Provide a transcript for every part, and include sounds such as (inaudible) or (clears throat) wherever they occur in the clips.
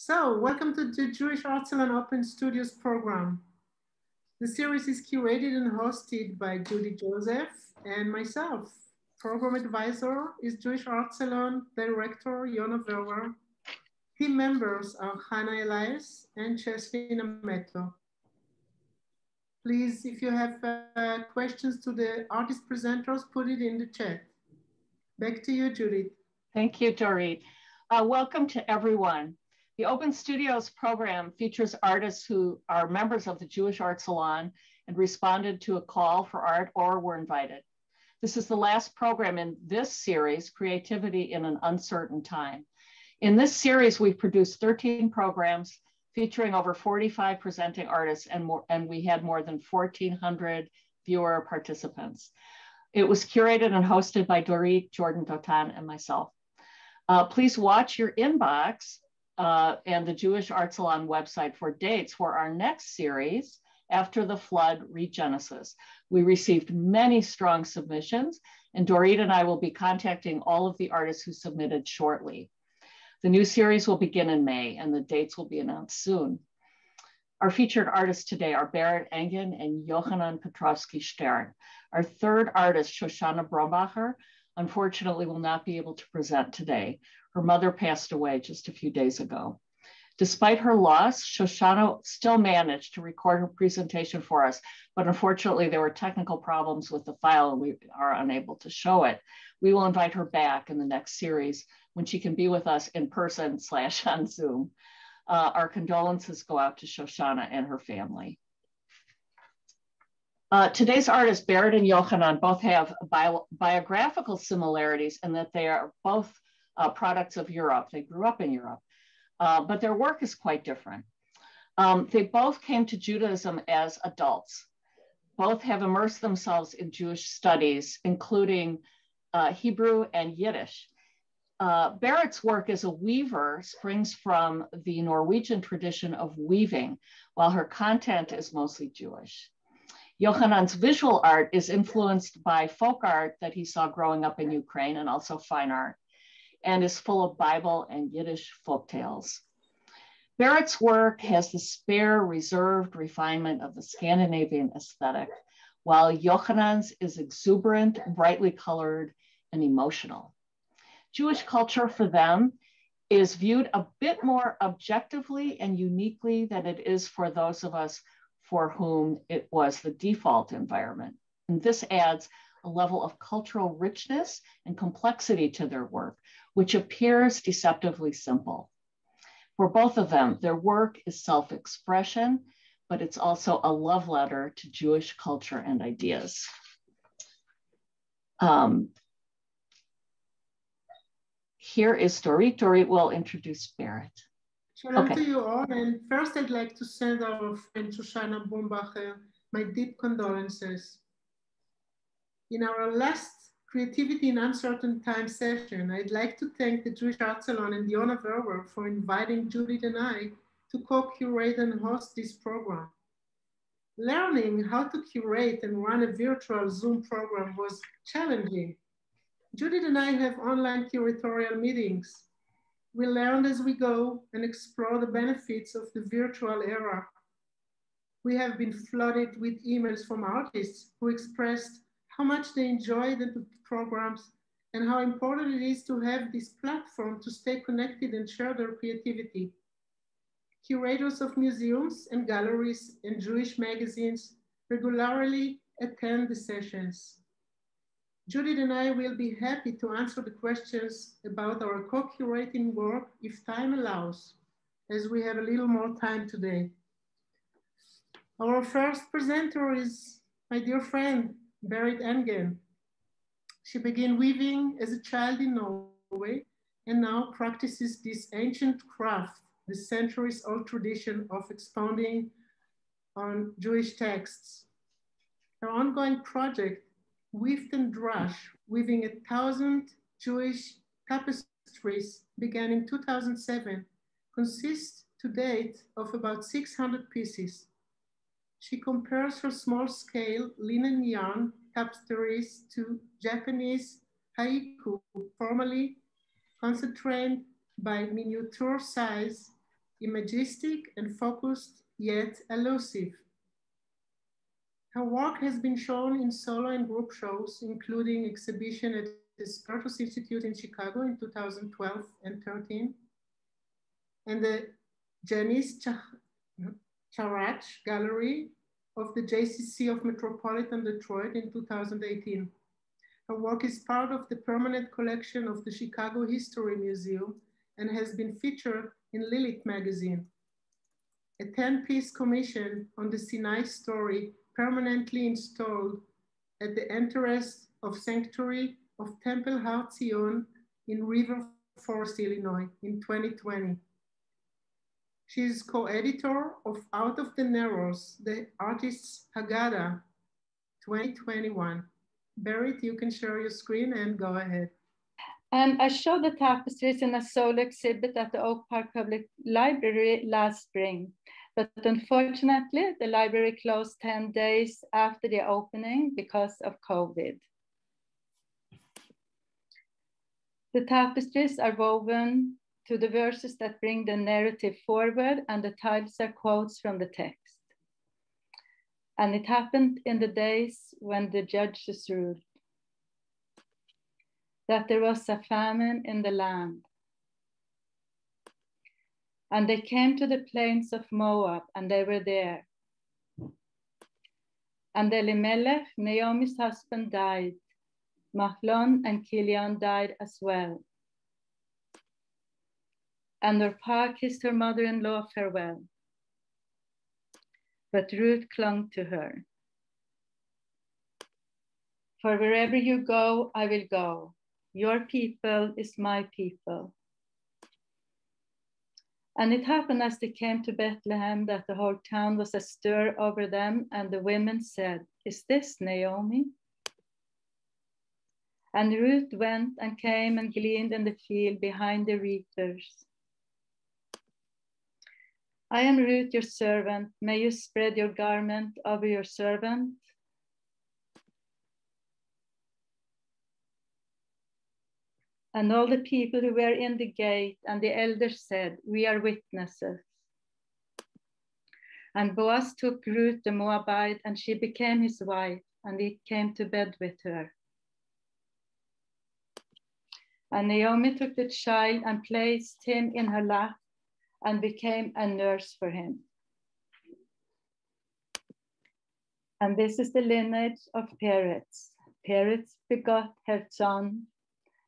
So, welcome to the Jewish Art Salon Open Studios program. The series is curated and hosted by Judy Joseph and myself. Program advisor is Jewish Art Salon Director Yona Verwer. Team members are Chana Elias and Cheselyn Amato. Please, if you have uh, questions to the artist presenters, put it in the chat. Back to you, Judith. Thank you, Dorit. Uh, welcome to everyone. The Open Studios program features artists who are members of the Jewish Art Salon and responded to a call for art or were invited. This is the last program in this series, Creativity in an Uncertain Time. In this series, we've produced 13 programs featuring over 45 presenting artists and, more, and we had more than 1,400 viewer participants. It was curated and hosted by Dorit, Jordan Dotan, and myself. Uh, please watch your inbox uh, and the Jewish Art Salon website for dates for our next series, After the Flood Regenesis. We received many strong submissions, and Dorit and I will be contacting all of the artists who submitted shortly. The new series will begin in May, and the dates will be announced soon. Our featured artists today are Berit Engen and Yohanan Petrovsky-Shtern. Our third artist, Shoshana Brombacher, unfortunately will not be able to present today. Her mother passed away just a few days ago. Despite her loss, Shoshana still managed to record her presentation for us, but unfortunately there were technical problems with the file and we are unable to show it. We will invite her back in the next series when she can be with us in person slash on Zoom. Uh, our condolences go out to Shoshana and her family. Uh, today's artists, Berit and Yochanan, both have bio biographical similarities in that they are both uh, products of Europe. They grew up in Europe, uh, but their work is quite different. Um, they both came to Judaism as adults. Both have immersed themselves in Jewish studies, including uh, Hebrew and Yiddish. Uh, Berit's work as a weaver springs from the Norwegian tradition of weaving, while her content is mostly Jewish. Yochanan's visual art is influenced by folk art that he saw growing up in Ukraine and also fine art and is full of Bible and Yiddish folk tales. Berit's work has the spare, reserved refinement of the Scandinavian aesthetic, while Yochanan's is exuberant, brightly colored, and emotional. Jewish culture for them is viewed a bit more objectively and uniquely than it is for those of us for whom it was the default environment. And this adds a level of cultural richness and complexity to their work, which appears deceptively simple. For both of them, their work is self expression, but it's also a love letter to Jewish culture and ideas. Um, here is Dorit. Dorit will introduce Berit. Shalom okay. to you all. And first, I'd like to send our friend Shoshana Brombacher my deep condolences. In our last Creativity in Uncertain Time session, I'd like to thank the Jewish Art Salon and Yona Verwer for inviting Judith and I to co-curate and host this program. Learning how to curate and run a virtual Zoom program was challenging. Judith and I have online curatorial meetings. We learn as we go and explore the benefits of the virtual era. We have been flooded with emails from artists who expressed how much they enjoy the programs and how important it is to have this platform to stay connected and share their creativity. Curators of museums and galleries and Jewish magazines regularly attend the sessions. Judith and I will be happy to answer the questions about our co-curating work if time allows, as we have a little more time today. Our first presenter is my dear friend, Berit Engen. She began weaving as a child in Norway and now practices this ancient craft, the centuries old tradition of expounding on Jewish texts. Her ongoing project, Weft and Drash, weaving a thousand Jewish tapestries, began in 2007, consists to date of about 600 pieces. She compares her small scale linen yarn tapestries to Japanese haiku, formally concentrated by miniature size imagistic and focused, yet elusive. Her work has been shown in solo and group shows, including exhibition at the Spertus Institute in Chicago in 2012 and 13, and the Janice Charach Gallery of the JCC of Metropolitan Detroit in 2018. Her work is part of the permanent collection of the Chicago History Museum and has been featured in Lilith magazine. A 10-piece commission on the Sinai story permanently installed at the entrance of Sanctuary of Temple Har Zion in River Forest, Illinois in 2020. She is co-editor of Out of the Narrows, the artist's Haggadah 2021. Berit, you can share your screen and go ahead. And I showed the tapestries in a solo exhibit at the Oak Park Public Library last spring. But unfortunately, the library closed 10 days after the opening because of COVID. The tapestries are woven to the verses that bring the narrative forward, and the titles are quotes from the text. And it happened in the days when the judges ruled that there was a famine in the land. And they came to the plains of Moab, and they were there. And Elimelech, Naomi's husband, died. Mahlon and Kilion died as well and Orpah kissed her mother-in-law farewell. But Ruth clung to her. For wherever you go, I will go. Your people is my people. And it happened as they came to Bethlehem that the whole town was astir over them, and the women said, Is this Naomi? And Ruth went and came and gleaned in the field behind the reapers. I am Ruth, your servant. May you spread your garment over your servant. And all the people who were in the gate and the elders said, We are witnesses. And Boaz took Ruth the Moabite, and she became his wife, and he came to bed with her. And Naomi took the child and placed him in her lap and became a nurse for him. And this is the lineage of Peretz. Peretz begot Hezron,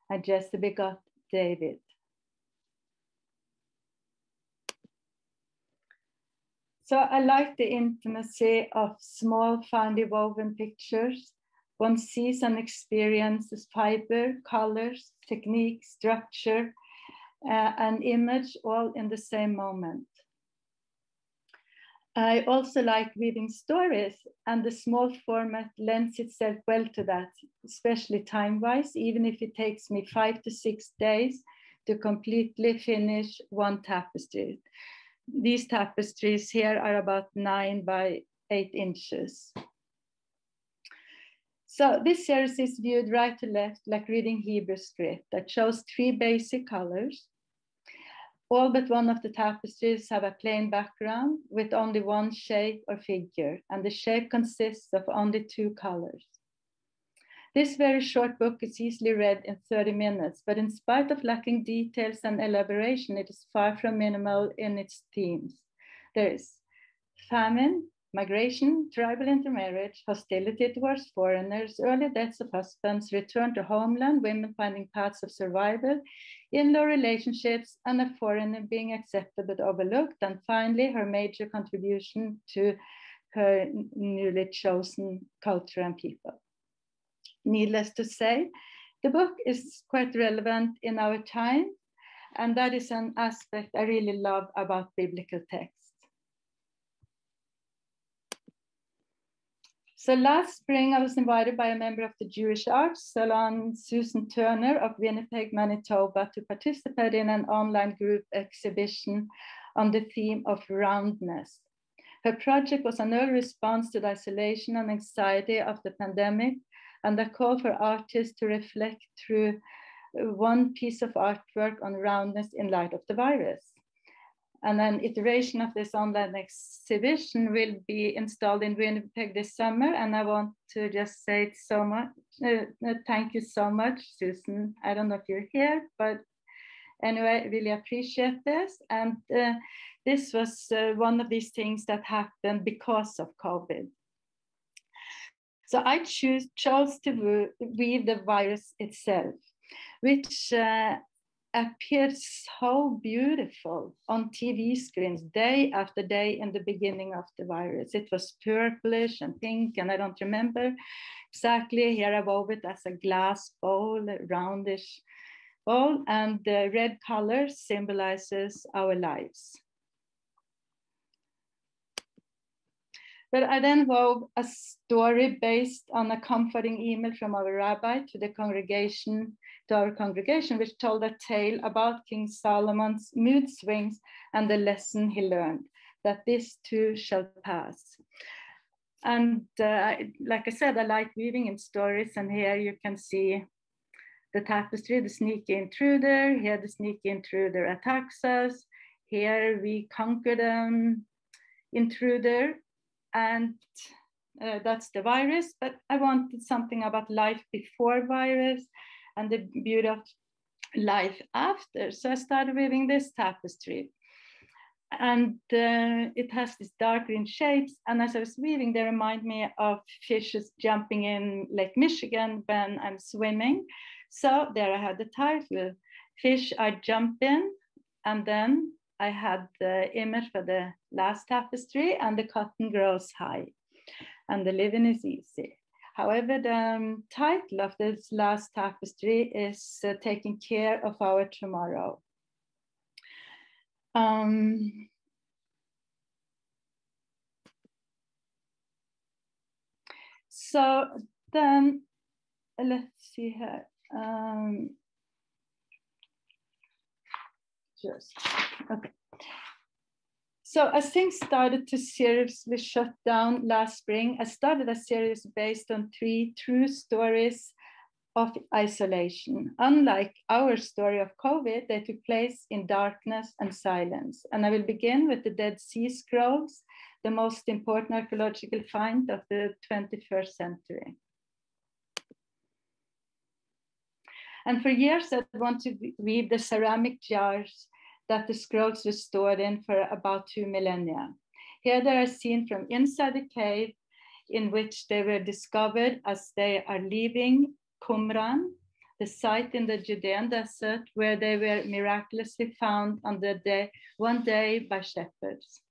and Jesse begot David. So I like the intimacy of small, finely woven pictures. One sees and experiences fiber, colors, technique, structure, uh, and image all in the same moment. I also like reading stories, and the small format lends itself well to that, especially time wise, even if it takes me five to six days to completely finish one tapestry. These tapestries here are about nine by eight inches. So this series is viewed right to left, like reading Hebrew script that shows three basic colors all but one of the tapestries have a plain background with only one shape or figure, and the shape consists of only two colors. This very short book is easily read in 30 minutes, but in spite of lacking details and elaboration, it is far from minimal in its themes. There is famine, migration, tribal intermarriage, hostility towards foreigners, early deaths of husbands, return to homeland, women finding paths of survival, in-law relationships, and a foreigner being accepted but overlooked, and finally her major contribution to her newly chosen culture and people. Needless to say, the book is quite relevant in our time, and that is an aspect I really love about biblical text. So last spring, I was invited by a member of the Jewish Arts Salon, Susan Turner of Winnipeg, Manitoba, to participate in an online group exhibition on the theme of roundness. Her project was an early response to the isolation and anxiety of the pandemic and a call for artists to reflect through one piece of artwork on roundness in light of the virus. And an iteration of this online exhibition will be installed in Winnipeg this summer. And I want to just say so much, uh, uh, thank you so much, Susan. I don't know if you're here, but anyway, really appreciate this. And uh, this was uh, one of these things that happened because of COVID. So I choose, chose to weave the virus itself, which uh, appears so beautiful on TV screens day after day in the beginning of the virus. It was purplish and pink, and I don't remember exactly. Here I wove it as a glass bowl, a roundish bowl, and the red color symbolizes our lives. But I then wove a story based on a comforting email from our rabbi to the congregation to our congregation, which told a tale about King Solomon's mood swings and the lesson he learned that this too shall pass. And uh, like I said, I like weaving in stories, and here you can see the tapestry, the sneaky intruder. Here, the sneaky intruder attacks us. Here, we conquer the intruder, and uh, that's the virus. But I wanted something about life before virus and the beauty of life after. So I started weaving this tapestry. And uh, it has these dark green shapes. And as I was weaving, they remind me of fishes jumping in Lake Michigan when I'm swimming. So there I had the title, Fish I Jump In. And then I had the image for the last tapestry and the cotton grows high and the living is easy. However, the um, title of this last tapestry is uh, Taking Care of Our Tomorrow. Um, so then, let's see here. Um, just, okay. So as things started to seriously shut down last spring, I started a series based on three true stories of isolation. Unlike our story of COVID, they took place in darkness and silence. And I will begin with the Dead Sea Scrolls, the most important archaeological find of the 21st century. And for years, I wanted to weave the ceramic jars that the scrolls were stored in for about two millennia. Here they are seen from inside the cave in which they were discovered as they are leaving Qumran, the site in the Judean desert where they were miraculously found on the day, one day by shepherds.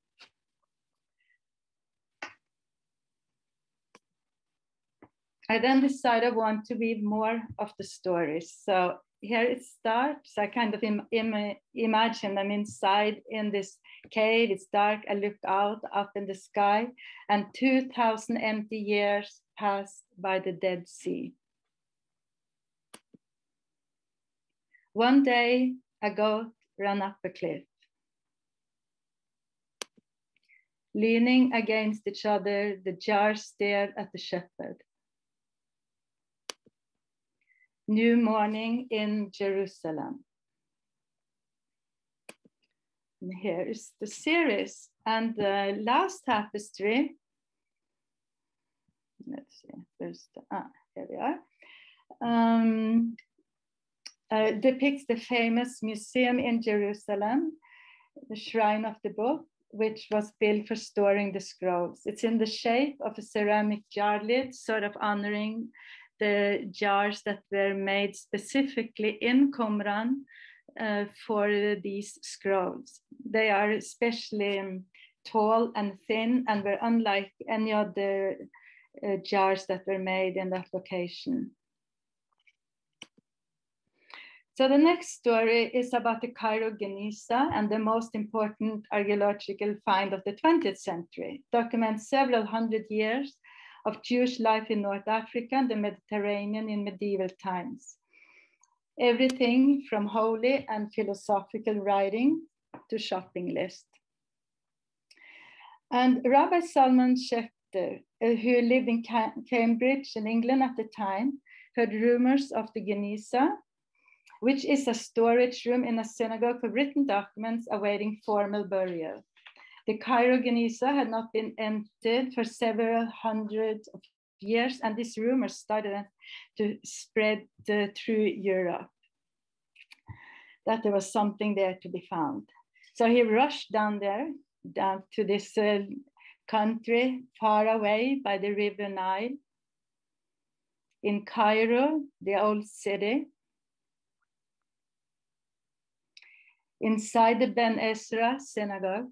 I then decided I want to read more of the stories. So here it starts. I kind of Im Im imagine I'm inside in this cave. It's dark. I look out up in the sky, and 2,000 empty years pass by the Dead Sea. One day, a goat ran up a cliff. Leaning against each other, the jars stared at the shepherd new morning in Jerusalem. And here is the series and the last tapestry. Let's see, there's the, ah, here we are. Um, uh, depicts the famous museum in Jerusalem, the Shrine of the Book, which was built for storing the scrolls. It's in the shape of a ceramic jar lid, sort of honoring the jars that were made specifically in Qumran uh, for these scrolls. They are especially um, tall and thin and were unlike any other uh, jars that were made in that location. So the next story is about the Cairo Geniza and the most important archaeological find of the 20th century. Documents several hundred years of Jewish life in North Africa and the Mediterranean in medieval times. Everything from holy and philosophical writing to shopping list. And Rabbi Solomon Schechter, uh, who lived in Cambridge in England at the time, heard rumors of the Geniza which is a storage room in a synagogue for written documents awaiting formal burial. The Cairo Geniza had not been emptied for several hundred of years, and this rumor started to spread uh, through Europe that there was something there to be found. So he rushed down there, down to this uh, country far away by the river Nile. In Cairo, the old city, inside the Ben Ezra synagogue,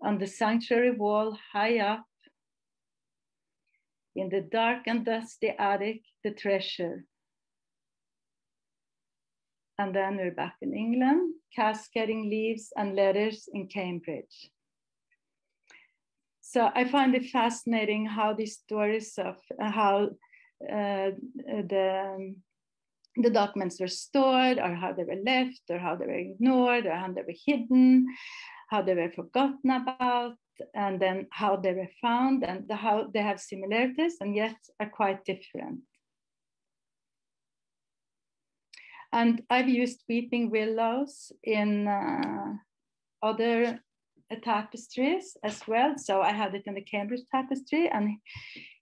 on the sanctuary wall high up, in the dark and dusty attic, the treasure. And then we're back in England, cascading leaves and letters in Cambridge. So I find it fascinating how these stories of uh, how uh, the, the documents were stored or how they were left or how they were ignored or how they were hidden, how they were forgotten about, and then how they were found and how they have similarities and yet are quite different. And I've used weeping willows in uh, other uh, tapestries as well. So I had it in the Cambridge tapestry and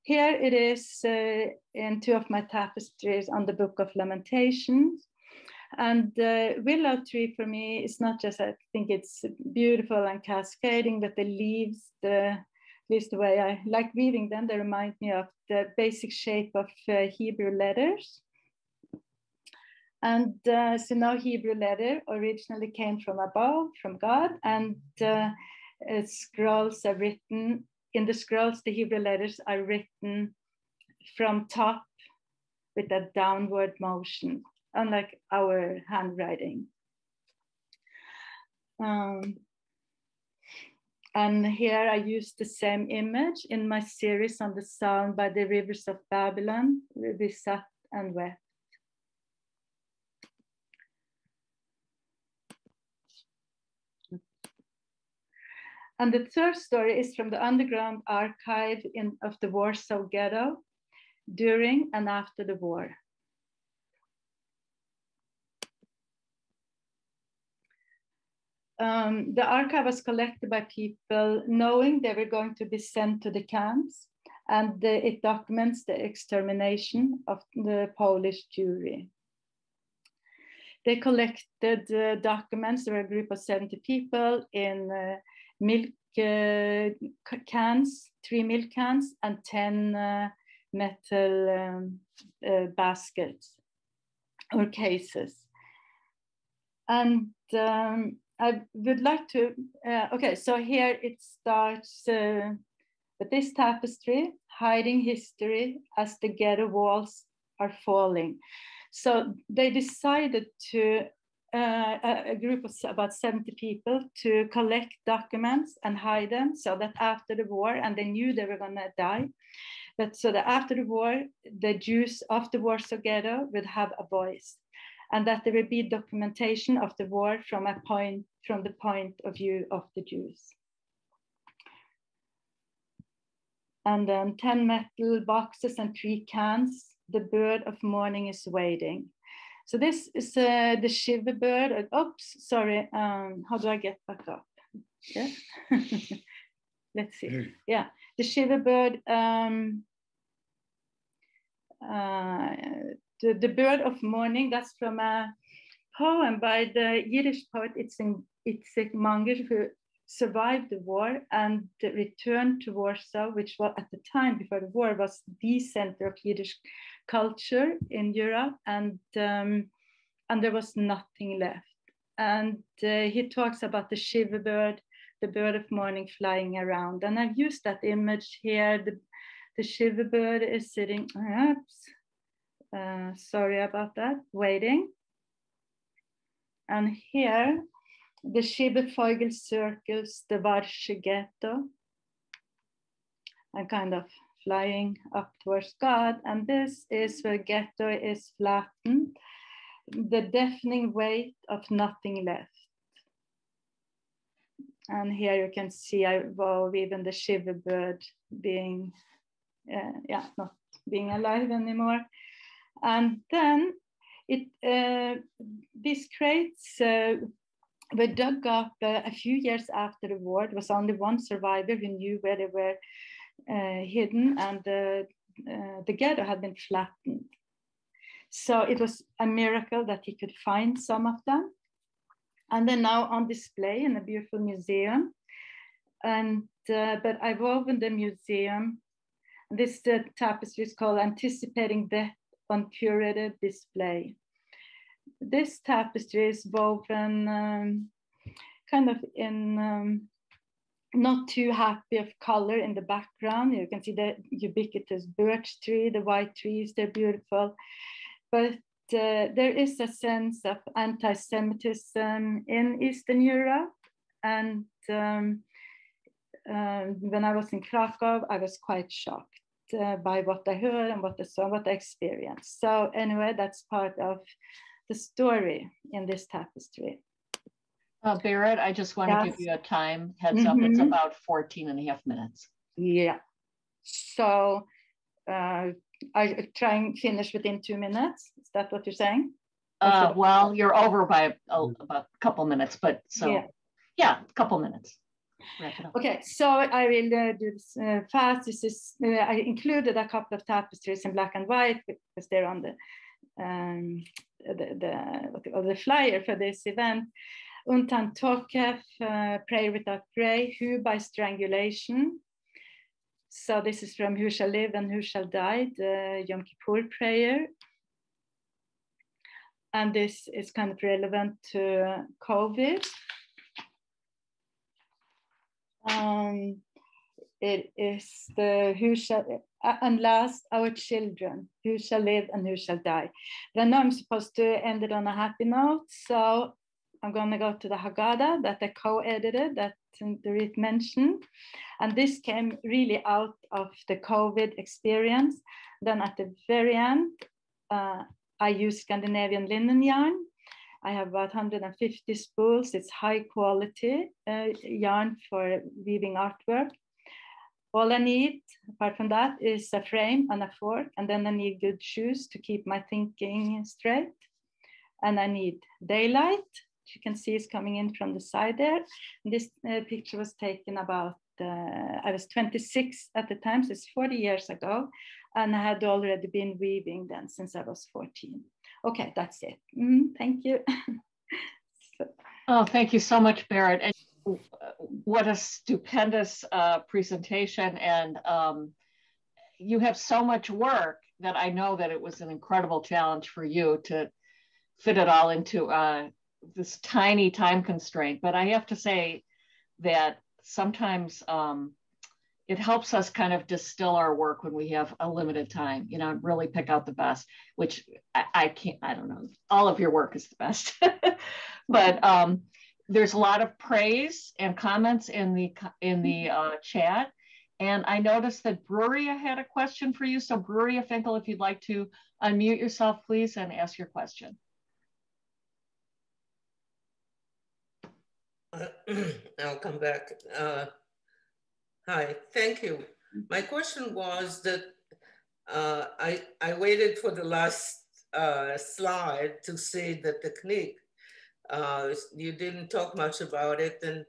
here it is uh, in two of my tapestries on the Book of Lamentations. And the willow tree for me is not just, I think it's beautiful and cascading, but the leaves, the, least the way I like weaving them, they remind me of the basic shape of uh, Hebrew letters. And uh, so now Hebrew letter originally came from above, from God, and uh, uh, scrolls are written, in the scrolls, the Hebrew letters are written from top with a downward motion, unlike our handwriting. Um, and here I use the same image in my series on the sound by the rivers of Babylon, we sat and wept. And the third story is from the underground archive in, of the Warsaw Ghetto during and after the war. Um, the archive was collected by people knowing they were going to be sent to the camps, and the, it documents the extermination of the Polish Jewry. They collected uh, documents, there were a group of 70 people in uh, milk uh, cans, three milk cans, and 10 uh, metal um, uh, baskets or cases. And um, I would like to, uh, okay, so here it starts uh, with this tapestry, hiding history as the ghetto walls are falling. So they decided to uh, a, group of about 70 people to collect documents and hide them so that after the war, and they knew they were going to die, but so that after the war, the Jews of the Warsaw Ghetto would have a voice and that there will be documentation of the war from a point from the point of view of the Jews. And then 10 metal boxes and three cans, the bird of morning is waiting. So this is uh, the shiver bird. Oops, sorry. Um, how do I get back up? Yeah. (laughs) Let's see. Yeah, the shiver bird. Um, uh, the, the bird of morning. That's from a poem by the Yiddish poet Itzik Manger, who survived the war and returned to Warsaw, which was at the time before the war was the center of Yiddish culture in Europe, and um, and there was nothing left. And uh, he talks about the shiver bird, the bird of morning flying around. And I've used that image here. The, the shiver bird is sitting, oops, uh, sorry about that, waiting. And here, the Schiebervogel circles the Varsche ghetto and kind of flying up towards God. And this is where ghetto is flattened, the deafening weight of nothing left. And here you can see I even the shiver bird being, uh, yeah, not being alive anymore. And then it uh, these crates uh, were dug up uh, a few years after the war. There was only one survivor who knew where they were uh, hidden, and the, uh, the ghetto had been flattened. So it was a miracle that he could find some of them. And they're now on display in a beautiful museum. And uh, but I've opened the museum. This tapestry is called Anticipating Death on Curated Display. This tapestry is woven um, kind of in um, not too happy of color in the background. You can see the ubiquitous birch tree, the white trees, they're beautiful. But uh, there is a sense of anti-Semitism in Eastern Europe. And um, uh, when I was in Krakow, I was quite shocked uh, by what I heard and what I saw, what I experienced. So anyway, that's part of the story in this tapestry. Uh, Berit, I just want yes. to give you a time heads mm-hmm. up. It's mm-hmm. about 14 and a half minutes. Yeah. So uh, I try and finish within two minutes. Is that what you're saying? Uh, well, you're over by a, about a couple minutes, but so yeah, yeah a couple minutes. Okay, so I will uh, do this uh, fast. This is uh, I included a couple of tapestries in black and white because they're on the um, the, the, the flyer for this event. Unetaneh Tokef, uh, Prayer Without Gray, Who by Strangulation. So this is from Who Shall Live and Who Shall Die, the Yom Kippur prayer. And this is kind of relevant to COVID. Um, it is the who shall, uh, and last, our children, who shall live and who shall die. But I know I'm supposed to end it on a happy note, so I'm going to go to the Haggadah that I co-edited that Dorit mentioned. And this came really out of the COVID experience. Then at the very end, uh, I use Scandinavian linen yarn. I have about 150 spools. It's high quality uh, yarn for weaving artwork. All I need, apart from that, is a frame and a fork, and then I need good shoes to keep my thinking straight. And I need daylight, you can see it's coming in from the side there. And this uh, picture was taken about, uh, I was 26 at the time, so it's 40 years ago. And I had already been weaving then since I was 14. Okay, that's it. Mm, thank you. (laughs) so. Oh, thank you so much, Berit. And what a stupendous uh, presentation. And um, you have so much work that I know that it was an incredible challenge for you to fit it all into uh, this tiny time constraint. But I have to say that sometimes um, it helps us kind of distill our work when we have a limited time, you know, really pick out the best, which I, I can't, I don't know, all of your work is the best. (laughs) but um, there's a lot of praise and comments in the in the uh, chat. And I noticed that Bruria had a question for you. So Bruria Finkel, if you'd like to unmute yourself, please, and ask your question. (clears throat) I'll come back. Uh, hi, thank you. My question was that uh, I, I waited for the last uh, slide to see the technique. Uh, you didn't talk much about it and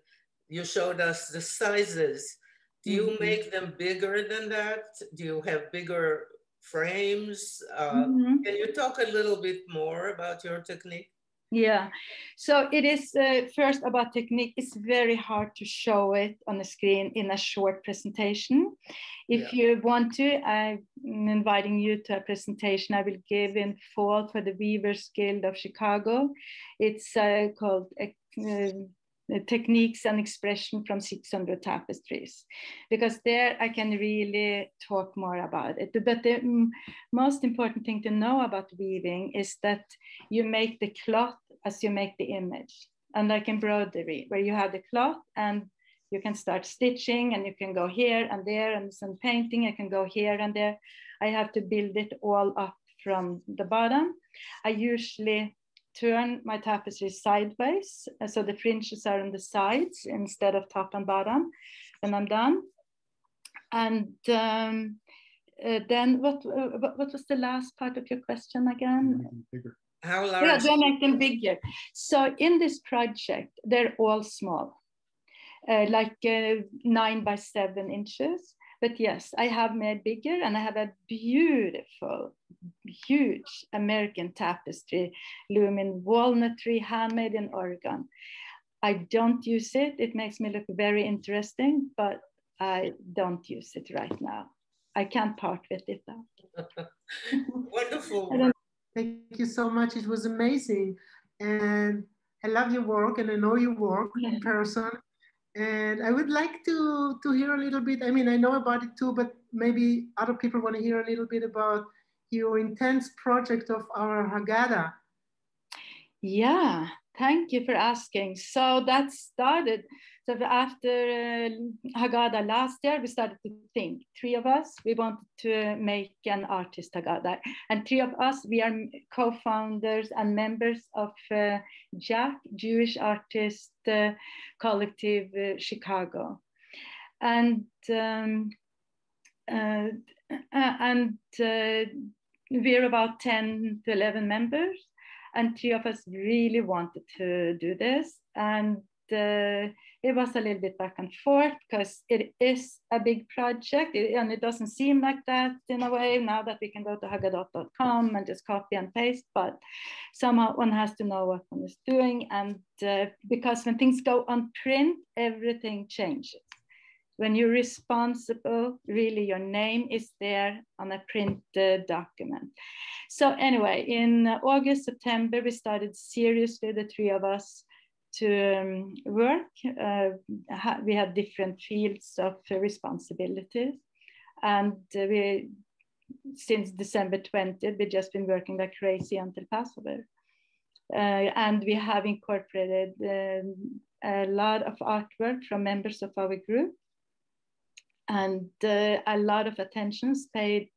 you showed us the sizes. Do you mm -hmm. make them bigger than that? Do you have bigger frames? Mm -hmm. Can you talk a little bit more about your technique? Yeah, so it is uh, first about technique. It's very hard to show it on the screen in a short presentation. If yeah. you want to, I'm inviting you to a presentation I will give in fall for the Weavers Guild of Chicago. It's uh, called uh, techniques and expression from 600 tapestries. Because there i can really talk more about it. But the most important thing to know about weaving is that you make the cloth as you make the image. And like embroidery where you have the cloth and you can start stitching and you can go here and there and some painting i can go here and there. I have to build it all up from the bottom. I usually turn my tapestry sideways. So the fringes are on the sides instead of top and bottom when I'm done. And um, uh, then what, uh, what, what was the last part of your question again? How large? Yeah, do I make them bigger? So in this project, they're all small, uh, like uh, nine by seven inches. But yes, I have made bigger and I have a beautiful, huge American tapestry loom in walnut tree, handmade in Oregon. I don't use it. It makes me look very interesting, but I don't use it right now. I can't part with it though. (laughs) Wonderful. Thank you so much. It was amazing. And I love your work and I know your work in person. And I would like to, to hear a little bit. I mean, I know about it too, but maybe other people want to hear a little bit about your intense project of our Haggadah. Yeah, thank you for asking. So that started so after uh, Haggadah last year, we started to think. Three of us, we wanted to make an artist Haggadah. And three of us, we are co-founders and members of uh, JAC, Jewish Artist uh, Collective uh, Chicago. And um, uh, and uh, we're about 10 to 11 members. And three of us really wanted to do this. And uh, it was a little bit back and forth because it is a big project. It, and it doesn't seem like that in a way now that we can go to haggadah.com and just copy and paste but somehow one has to know what one is doing and uh, because when things go on print everything changes. When you're responsible really your name is there on a printed document. So anyway in august september we started seriously the three of us to um, work. Uh, ha we had different fields of responsibilities. And uh, we, since December 20th, we've just been working like crazy until Passover. Uh, and we have incorporated um, a lot of artwork from members of our group and uh, a lot of attention paid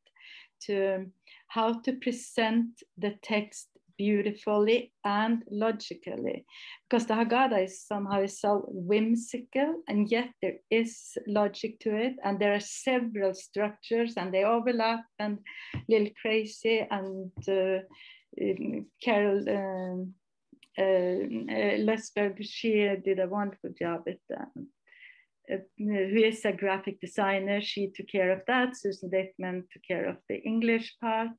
to how to present the text beautifully and logically because the Haggadah is somehow so whimsical and yet there is logic to it and there are several structures and they overlap and little crazy and uh, Carol um, uh, uh, Lesberg, she did a wonderful job with that. Uh, who is a graphic designer, she took care of that. Susan Dickman took care of the English part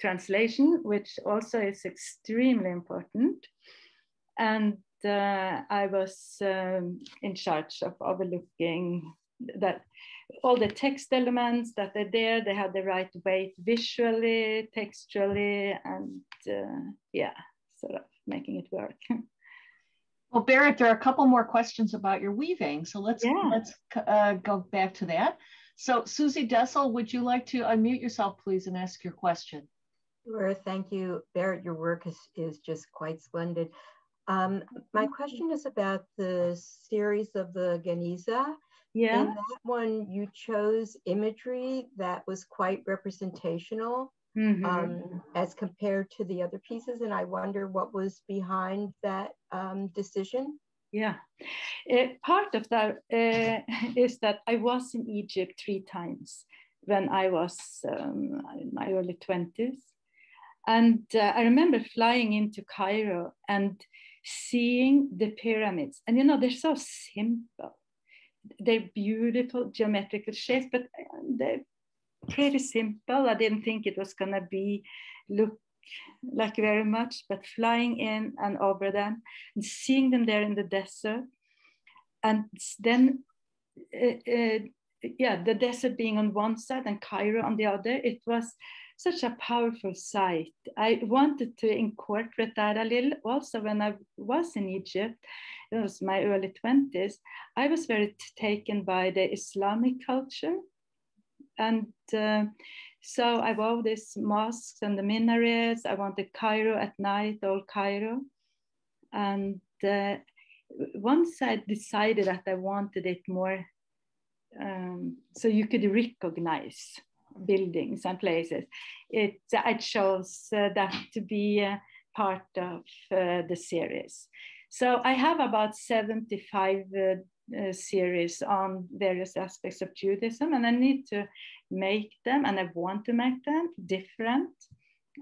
translation, which also is extremely important. And uh, I was um, in charge of overlooking that all the text elements that are there, they have the right weight visually, textually, and uh, yeah, sort of making it work. (laughs) Well, Berit, there are a couple more questions about your weaving, so let's yeah. let's uh, go back to that. So, Susie Dessel, would you like to unmute yourself, please, and ask your question? Sure, thank you. Berit, your work is, is just quite splendid. Um, my question is about the series of the Geniza. Yeah. In that one, you chose imagery that was quite representational mm-hmm. um, as compared to the other pieces. And I wonder what was behind that um, decision. Yeah, uh, part of that uh, is that I was in Egypt three times when I was um, in my early 20s. And uh, I remember flying into Cairo and seeing the pyramids. And you know, they're so simple. They're beautiful geometrical shapes, but uh, they're pretty simple. I didn't think it was gonna be look like very much, but flying in and over them and seeing them there in the desert. And then, uh, uh, yeah, the desert being on one side and Cairo on the other, it was such a powerful sight. I wanted to incorporate that a little. Also, when I was in Egypt, it was my early 20s, I was very taken by the Islamic culture. And uh, so I wove these mosques and the minarets. I wanted Cairo at night, old Cairo. And uh, once I decided that I wanted it more um, so you could recognize buildings and places. It, I chose uh, that to be part of uh, the series. So I have about 75 uh, uh, series on various aspects of Judaism, and I need to make them and I want to make them different.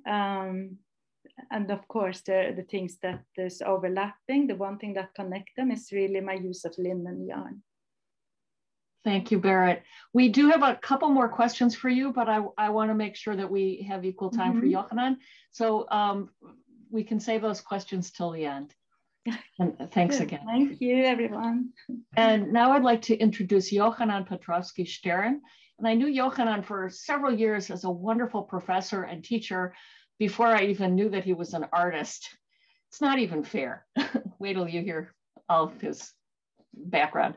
Um, and of course, the, the things that is overlapping, the one thing that connect them is really my use of linen yarn. Thank you, Berit. We do have a couple more questions for you, but I, I want to make sure that we have equal time mm -hmm. for mm-hmm. Yohanan. So um, we can save those questions till the end. (laughs) And thanks again. Thank you, everyone. And now I'd like to introduce Yohanan Petrovsky-Shtern. And I knew Yohanan for several years as a wonderful professor and teacher before I even knew that he was an artist. It's not even fair. (laughs) Wait till you hear all of his background.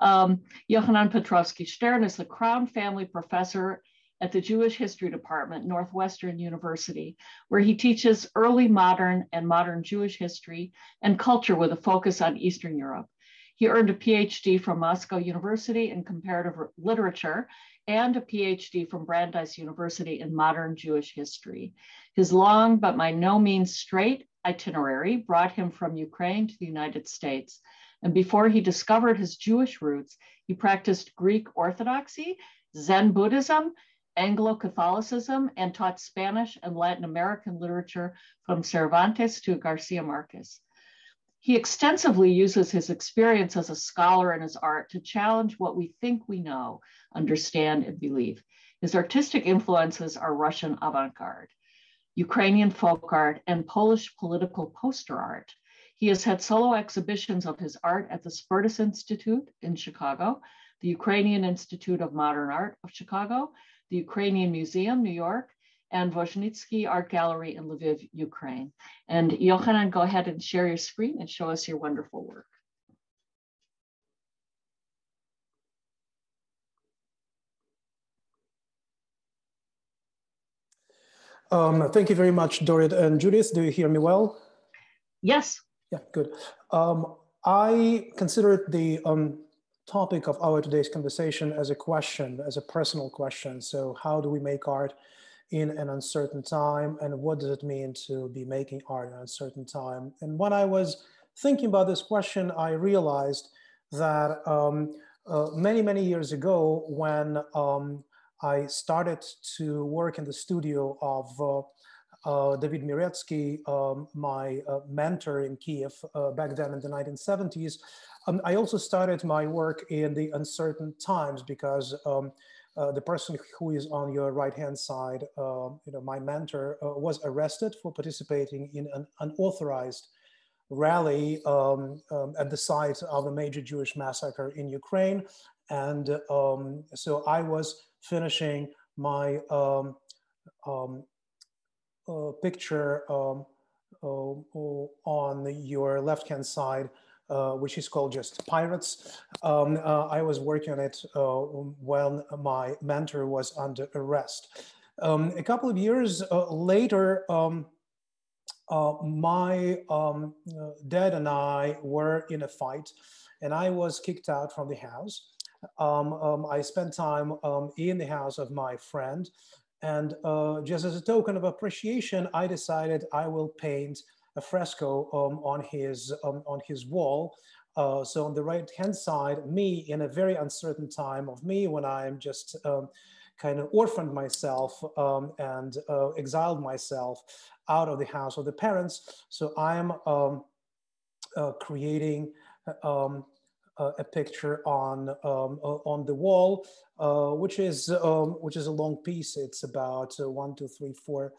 Um, Yohanan Petrovsky-Shtern is the Crown Family Professor at the Jewish History Department, Northwestern University, where he teaches early modern and modern Jewish history and culture with a focus on Eastern Europe. He earned a PhD from Moscow University in comparative literature and a PhD from Brandeis University in modern Jewish history. His long but by no means straight itinerary brought him from Ukraine to the United States. And before he discovered his Jewish roots, he practiced Greek Orthodoxy, Zen Buddhism, Anglo Catholicism and taught Spanish and Latin American literature from Cervantes to Garcia Marquez. He extensively uses his experience as a scholar and his art to challenge what we think we know, understand, and believe. His artistic influences are Russian avant garde, Ukrainian folk art, and Polish political poster art. He has had solo exhibitions of his art at the Spertus Institute in Chicago, the Ukrainian Institute of Modern Art of Chicago, the Ukrainian Museum, New York, and Vozhnitsky Art Gallery in Lviv, Ukraine. And Yohanan, go ahead and share your screen and show us your wonderful work. Um, thank you very much, Dorit and Judith. Do you hear me well? Yes. Yeah, good. Um, I consider the um, topic of our today's conversation as a question, as a personal question. So how do we make art in an uncertain time and what does it mean to be making art in an uncertain time? And when I was thinking about this question, I realized that um, uh, many, many years ago when um, I started to work in the studio of uh, David Miretsky, um, my uh, mentor in Kiev uh, back then in the 1970s, um, I also started my work in the uncertain times because um, uh, the person who is on your right hand side, uh, you know, my mentor, uh, was arrested for participating in an unauthorized rally um, um at the site of a major Jewish massacre in Ukraine. And um, so I was finishing my um, uh, picture uh, on your left hand side uh, which is called just Pirates. Um, uh, I was working on it when my mentor was under arrest. Um, a couple of years later, um, my um, dad and I were in a fight and I was kicked out from the house. Um, um, I spent time in the house of my friend and just as a token of appreciation, I decided I will paint a fresco um, on his um, on his wall. Uh, so on the right hand side, me in a very uncertain time of me when I'm just um, kind of orphaned myself um, and uh, exiled myself out of the house of the parents. So I'm um, uh, creating um, a picture on um, on the wall, uh, which is um, which is a long piece. It's about uh, one, two, three, four,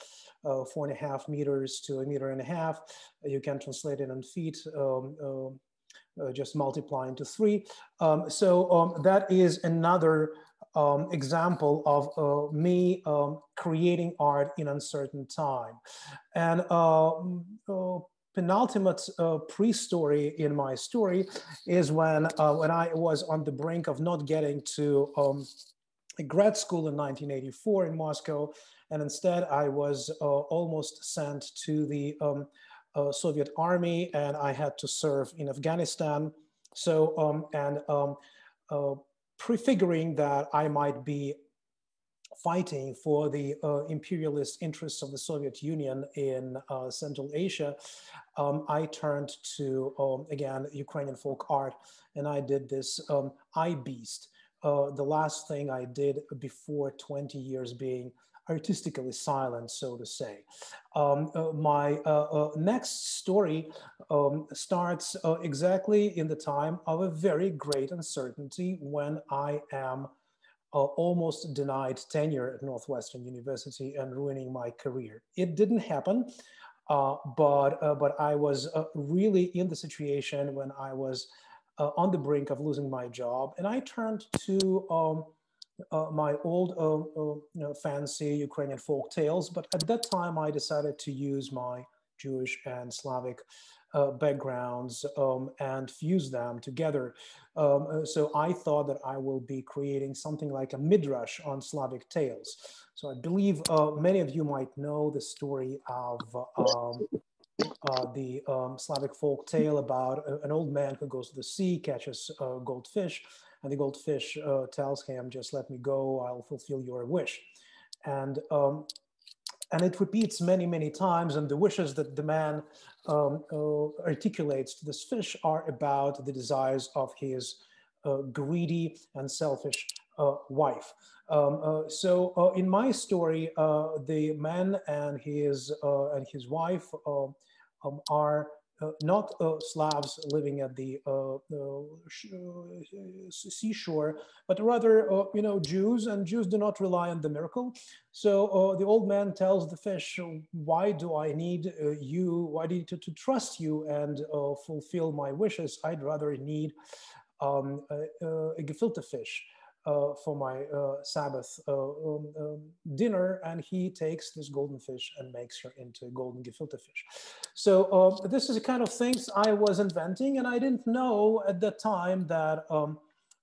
uh, four and a half meters to a meter and a half. You can translate it in feet. Um, um uh, just multiply into three. Um, so um, that is another example of uh, me creating art in uncertain time. And uh, penultimate uh, pre-story in my story is when uh, when I was on the brink of not getting to um, grad school in 1984 in Moscow, and instead I was uh, almost sent to the um, uh, Soviet army, and I had to serve in Afghanistan. So um, and um, uh, prefiguring that I might be fighting for the uh, imperialist interests of the Soviet Union in uh, Central Asia, um, I turned to, um, again, Ukrainian folk art, and I did this um, Eye Beast, uh, the last thing I did before 20 years being artistically silent, so to say. Um, uh, my uh, uh, next story um, starts uh, exactly in the time of a very great uncertainty when I am uh, almost denied tenure at Northwestern University and ruining my career. It didn't happen, uh, but, but I was really in the situation when I was on the brink of losing my job and I turned to um, uh, my old uh, uh, you know, fancy Ukrainian folk tales, but at that time I decided to use my Jewish and Slavic uh, backgrounds um, and fuse them together. Um, uh, so I thought that I will be creating something like a midrash on Slavic tales. So I believe uh, many of you might know the story of um, the um, Slavic folk tale about an old man who goes to the sea, catches goldfish, and the goldfish uh, tells him, just let me go, I'll fulfill your wish. And, um, and it repeats many, many times. And the wishes that the man um, uh, articulates to this fish are about the desires of his uh, greedy and selfish uh, wife. Um, uh, so uh, in my story, the man and his and his wife um, are uh, Uh, not uh, Slavs living at the uh, uh, uh seashore, but rather, you know, Jews, and Jews do not rely on the miracle. So the old man tells the fish, why do I need you? Why do you to, to trust you and fulfill my wishes? I'd rather need um, a, a gefilte fish uh, for my uh, Sabbath uh, um, um, dinner, and he takes this golden fish and makes her into a golden gefilte fish. So uh, this is the kind of things I was inventing, and I didn't know at that time that um,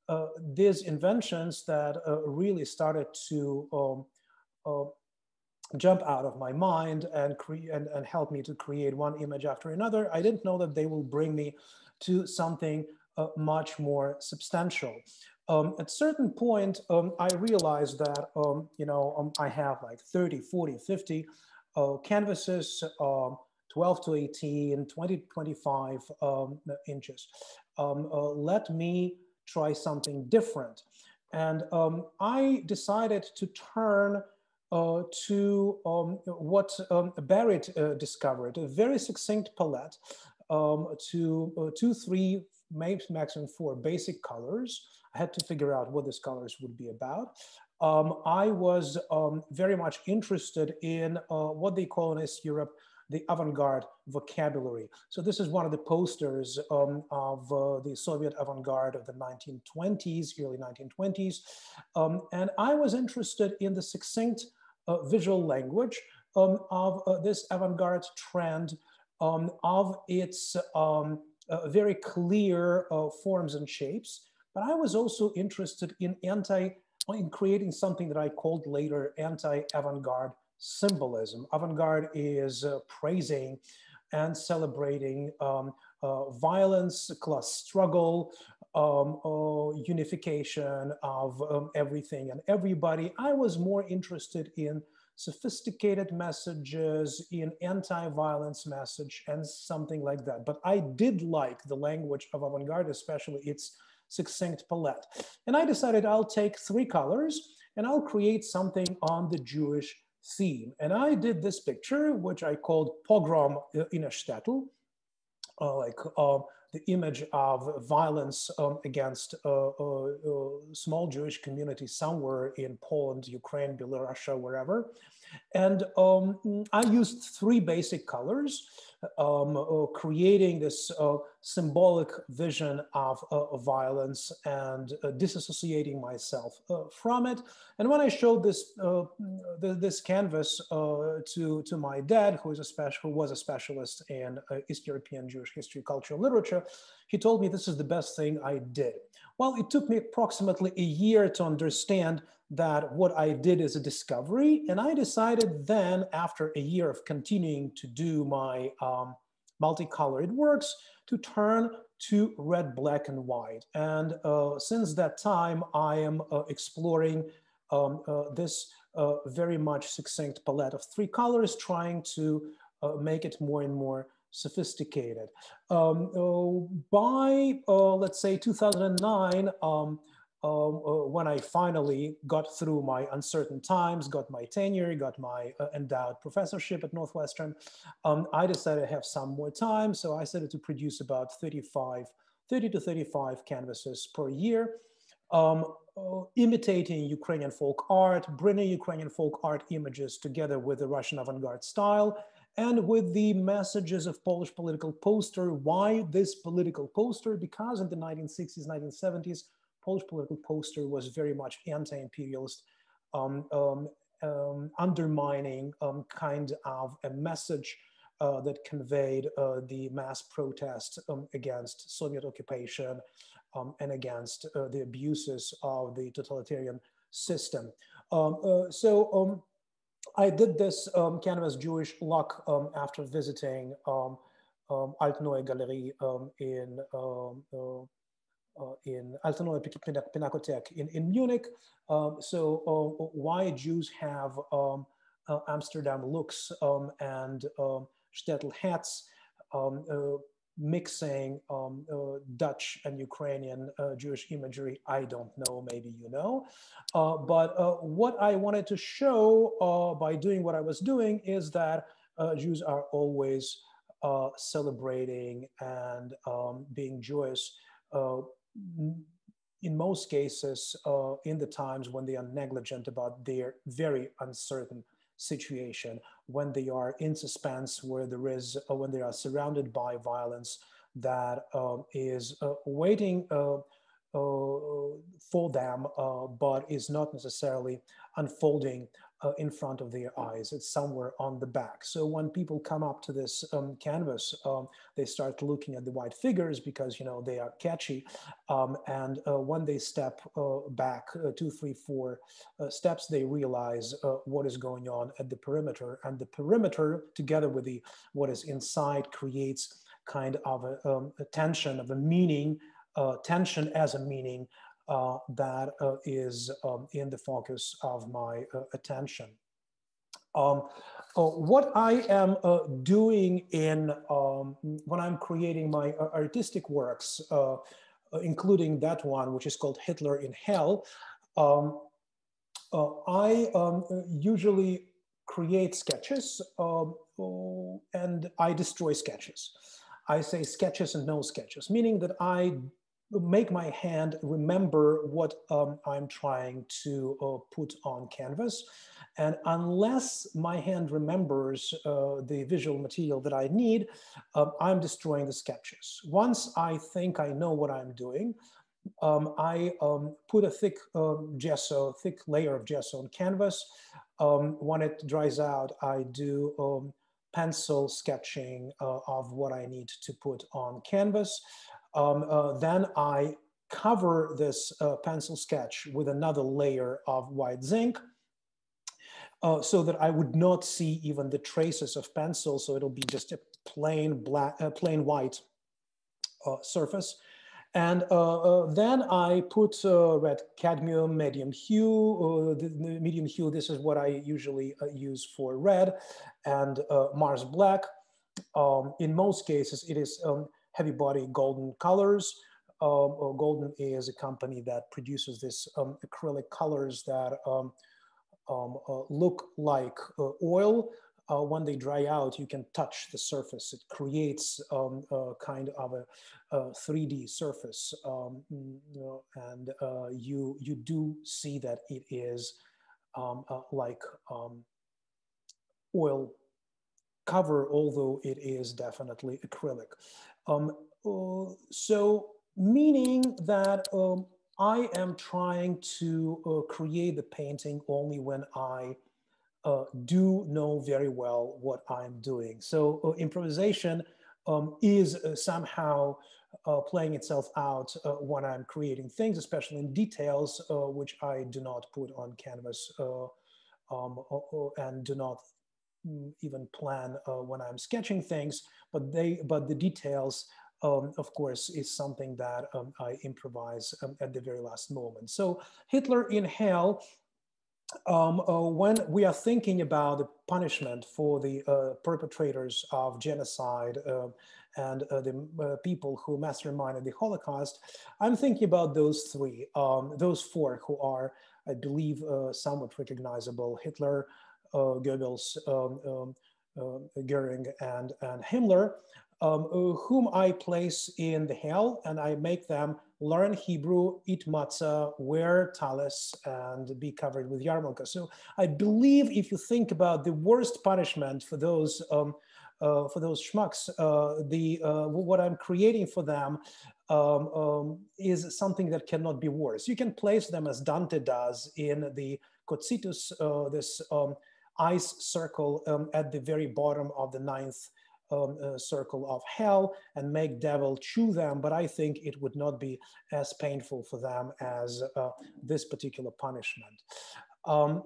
uh, these inventions that really started to um, jump out of my mind and, and, and help me to create one image after another. I didn't know that they will bring me to something uh, much more substantial. Um, at certain point, um, I realized that, um, you know, um, I have like 30, 40, 50 uh, canvases, um, 12 to 18, 20 to 25 um, inches. Uh, let me try something different. And I decided to turn uh, to what Berit uh, discovered, a very succinct palette to uh, two, three, maybe maximum four basic colors had to figure out what the scholars would be about. Um, I was um, very much interested in uh, what they call in East Europe the avant-garde vocabulary. So this is one of the posters um, of uh, the Soviet avant-garde of the 1920s, early 1920s. Um, and I was interested in the succinct uh, visual language um, of uh, this avant-garde trend um, of its uh, very clear uh, forms and shapes but I was also interested in anti, in creating something that I called later anti-avant-garde symbolism. Avant-garde is uh, praising and celebrating um, uh, violence, class struggle, um, uh, unification of um, everything and everybody. I was more interested in sophisticated messages, in anti-violence message and something like that. But I did like the language of avant-garde, especially its succinct palette. And I decided I'll take three colors and I'll create something on the Jewish theme. And I did this picture, which I called Pogrom in a shtetl, uh, like uh, the image of violence um, against a, a, a, small Jewish community somewhere in Poland, Ukraine, Belarus, wherever. And um, I used three basic colors um, uh, creating this uh, symbolic vision of uh, violence and uh, disassociating myself uh, from it. And when I showed this uh, this canvas to to my dad, who is a special who was a specialist in East European Jewish history, culture, literature, he told me this is the best thing I did. Well, it took me approximately a year to understand that what I did is a discovery. And I decided then, after a year of continuing to do my um, multicolored works, to turn to red, black, and white. And uh, since that time, I am uh, exploring um, uh, this uh, very much succinct palette of three colors, trying to uh, make it more and more sophisticated. Um, uh, by, let's say, 2009, um, uh, when I finally got through my uncertain times, got my tenure, got my uh, endowed professorship at Northwestern, um, I decided to have some more time. So I started to produce about 35, 30 to 35 canvases per year, um, uh, imitating Ukrainian folk art, bringing Ukrainian folk art images together with the Russian avant-garde style, and with the messages of Polish political poster. Why this political poster? Because in the 1960s, 1970s, Polish political poster was very much anti-imperialist, um, um, um, undermining um, kind of a message uh, that conveyed uh, the mass protest um, against Soviet occupation um, and against uh, the abuses of the totalitarian system. Uh, so I did this canvas Jewish luck after visiting um, Alte Neue Galerie in uh, uh, in Alte Neue Pinakothek in, in Munich. Um, so uh, why Jews have um, uh, Amsterdam looks um, and um, shtetl hats um, mixing um, uh, Dutch and Ukrainian uh, Jewish imagery, I don't know, maybe you know. Uh, but what I wanted to show by doing what I was doing is that Jews are always celebrating and um, being joyous in most cases, uh, in the times when they are negligent about their very uncertain situation, when they are in suspense, where there is, uh, when they are surrounded by violence that uh, is uh, waiting uh, for them, but is not necessarily unfolding uh, in front of their eyes. It's somewhere on the back. So when people come up to this um, canvas, um, they start looking at the white figures because, you know, they are catchy. Um, and uh, when they step uh, back uh, two, three, four uh, steps, they realize uh, what is going on at the perimeter. And the perimeter, together with the what is inside, creates kind of a, um, a tension of a meaning, tension as a meaning uh, that uh, is um, in the focus of my uh, attention. Um, uh, what I am uh, doing in um, when I'm creating my artistic works, including that one, which is called Hitler in Hell, um, I um, usually create sketches um, and I destroy sketches. I say sketches and no sketches, meaning that I make my hand remember what um, I'm trying to uh, put on canvas. And unless my hand remembers uh, the visual material that I need, um, I'm destroying the sketches. Once I think I know what I'm doing, um, I um, put a thick um, gesso, thick layer of gesso on canvas. When it dries out, I do pencil sketching uh, of what I need to put on canvas. Um, uh, then I cover this uh, pencil sketch with another layer of white zinc uh, so that I would not see even the traces of pencil. So it'll be just a plain black, uh, plain white uh, surface. And uh, then I put red cadmium, medium hue, the, the, medium hue. This is what I usually use for red and Mars black. Um, in most cases, it is um, heavy body golden colors. Um, golden is a company that produces this um, acrylic colors that um, um uh, look like uh, oil. Uh, when they dry out, you can touch the surface. It creates um, a kind of a, a 3D surface, um, you know, and uh, you you do see that it is uh, like oil cover, although it is definitely acrylic. Um, uh, so meaning that um, I am trying to uh, create the painting only when I uh, do know very well what I'm doing. So uh, improvisation um, is uh, somehow uh, playing itself out when I'm creating things, especially in details, which I do not put on canvas um, and do not even plan when I'm sketching things but they but the details um, of course, is something that um, I improvise um, at the very last moment. So Hitler in Hell um, uh, when we are thinking about the punishment for the uh, perpetrators of genocide uh, and uh, the uh, people who masterminded the Holocaust, I'm thinking about those three, um, those four who are, I believe, uh, somewhat recognizable: Hitler, Goebbels, um, um, Goering, and, and Himmler, um, whom I place in the hell, and I make them learn Hebrew, eat matzah, wear talis, and be covered with yarmulke. So I believe if you think about the worst punishment for those um, uh, for those schmucks, uh, the uh, what I'm creating for them um, um, is something that cannot be worse. You can place them as Dante does in the Cocytus, uh, this um, ice circle um, at the very bottom of the ninth um, uh, circle of hell and make devil chew them, but I think it would not be as painful for them as uh, this particular punishment. Um,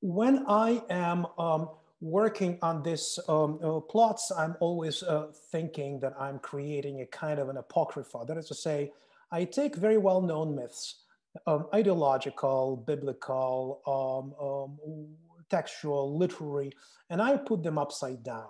when I am um, working on this um, uh, plots, I'm always uh, thinking that I'm creating a kind of an apocrypha. That is to say, I take very well-known myths, um, ideological, biblical, um, textual, literary, and I put them upside down.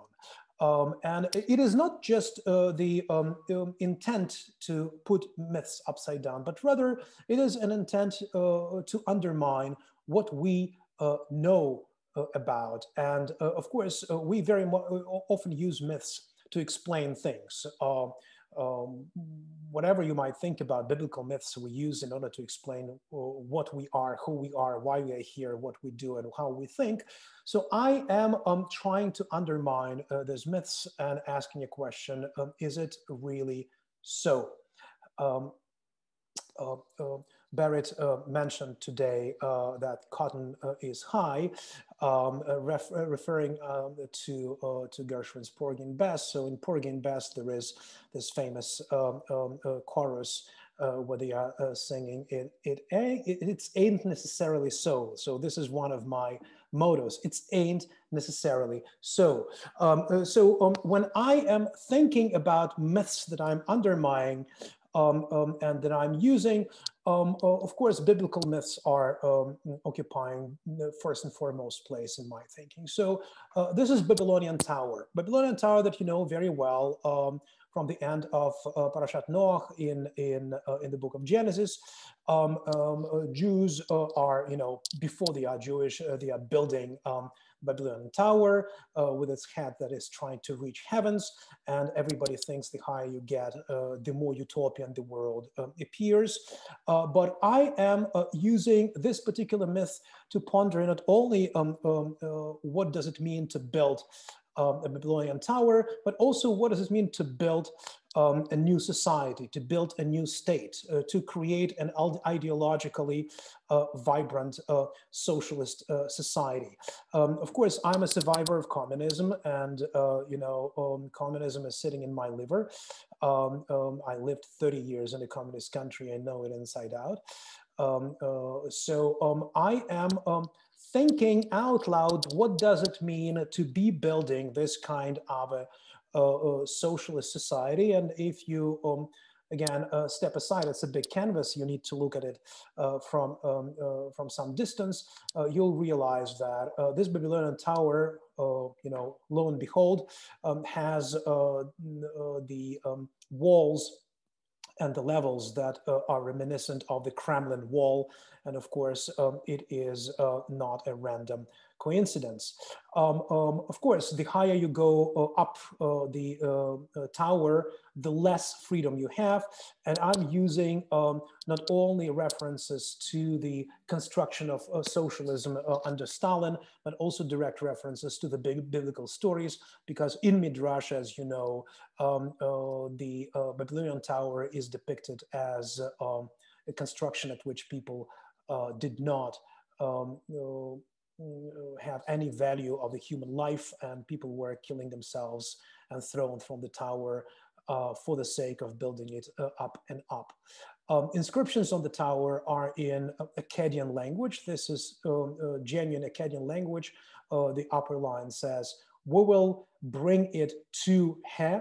Um, and it is not just uh, the um, um, intent to put myths upside down, but rather it is an intent uh, to undermine what we uh, know uh, about. And uh, of course, uh, we very often use myths to explain things um, whatever you might think about biblical myths we use in order to explain uh, what we are, who we are, why we are here, what we do, and how we think. So I am um, trying to undermine uh, those myths and asking a question, um, is it really so? Um, uh, uh, Berit uh, mentioned today uh, that cotton uh, is high, um, uh, ref referring um, to, to Gershwin's Porgy and Bess. So in Porgy and Bess, there is this famous um, um chorus where they are singing, it, it, it, ain't necessarily so. So this is one of my mottos. It's ain't necessarily so. Um, so um, when I am thinking about myths that I'm undermining, um, um, and that I'm using. Um, uh, of course, biblical myths are um, occupying the first and foremost place in my thinking. So uh, this is Babylonian Tower. Babylonian Tower that you know very well um, from the end of uh, Parashat Noach in, in, uh, in the book of Genesis. Um, uh, Jews uh, are, you know, before they are Jewish, they are building Babylonian Tower uh, with its head that is trying to reach heavens. And everybody thinks the higher you get, uh, the more utopian the world um, appears. Uh, but I am uh, using this particular myth to ponder not only um, um, uh, what does it mean to build um, a Babylonian tower, but also what does it mean to build um, a new society, to build a new state, uh, to create an ideologically uh, vibrant uh, socialist uh, society. Um, of course, I'm a survivor of communism and, uh, you know, um, communism is sitting in my liver. Um, um, I lived 30 years in a communist country. I know it inside out. Um, uh, so I am thinking out loud, what does it mean to be building this kind of a, socialist society? And if you, um, again, uh, step aside, it's a big canvas, you need to look at it uh, from, um, uh, from some distance, uh, you'll realize that uh, this Babylonian tower, uh, you know, lo and behold, um, has the um, walls and the levels that are reminiscent of the Kremlin wall. And of course, um, it is not a random coincidence. Um, um, of course, the higher you go uh, up uh, the uh, uh, tower, the less freedom you have. And I'm using um, not only references to the construction of uh, socialism under Stalin, but also direct references to the big biblical stories, because in Midrash, as you know, um, the Babylonian Tower is depicted as um, a construction at which people did not um, uh, have any value of the human life and people were killing themselves and thrown from the tower uh, for the sake of building it uh, up and up. Um, inscriptions on the tower are in Akkadian language. This is um, genuine Akkadian language. Uh, the upper line says, we will bring it to He,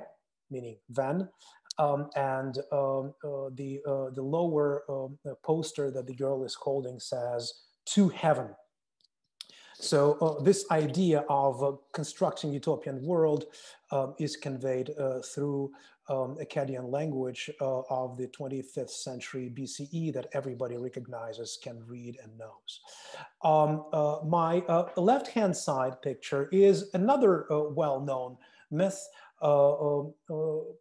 meaning then, um, and um, uh, the, uh, the lower um, poster that the girl is holding says, to heaven. So uh, this idea of uh, constructing utopian world um, is conveyed uh, through um, Akkadian language uh, of the 25th century BCE that everybody recognizes, can read and knows. Um, uh, my uh, left-hand side picture is another well-known myth, um,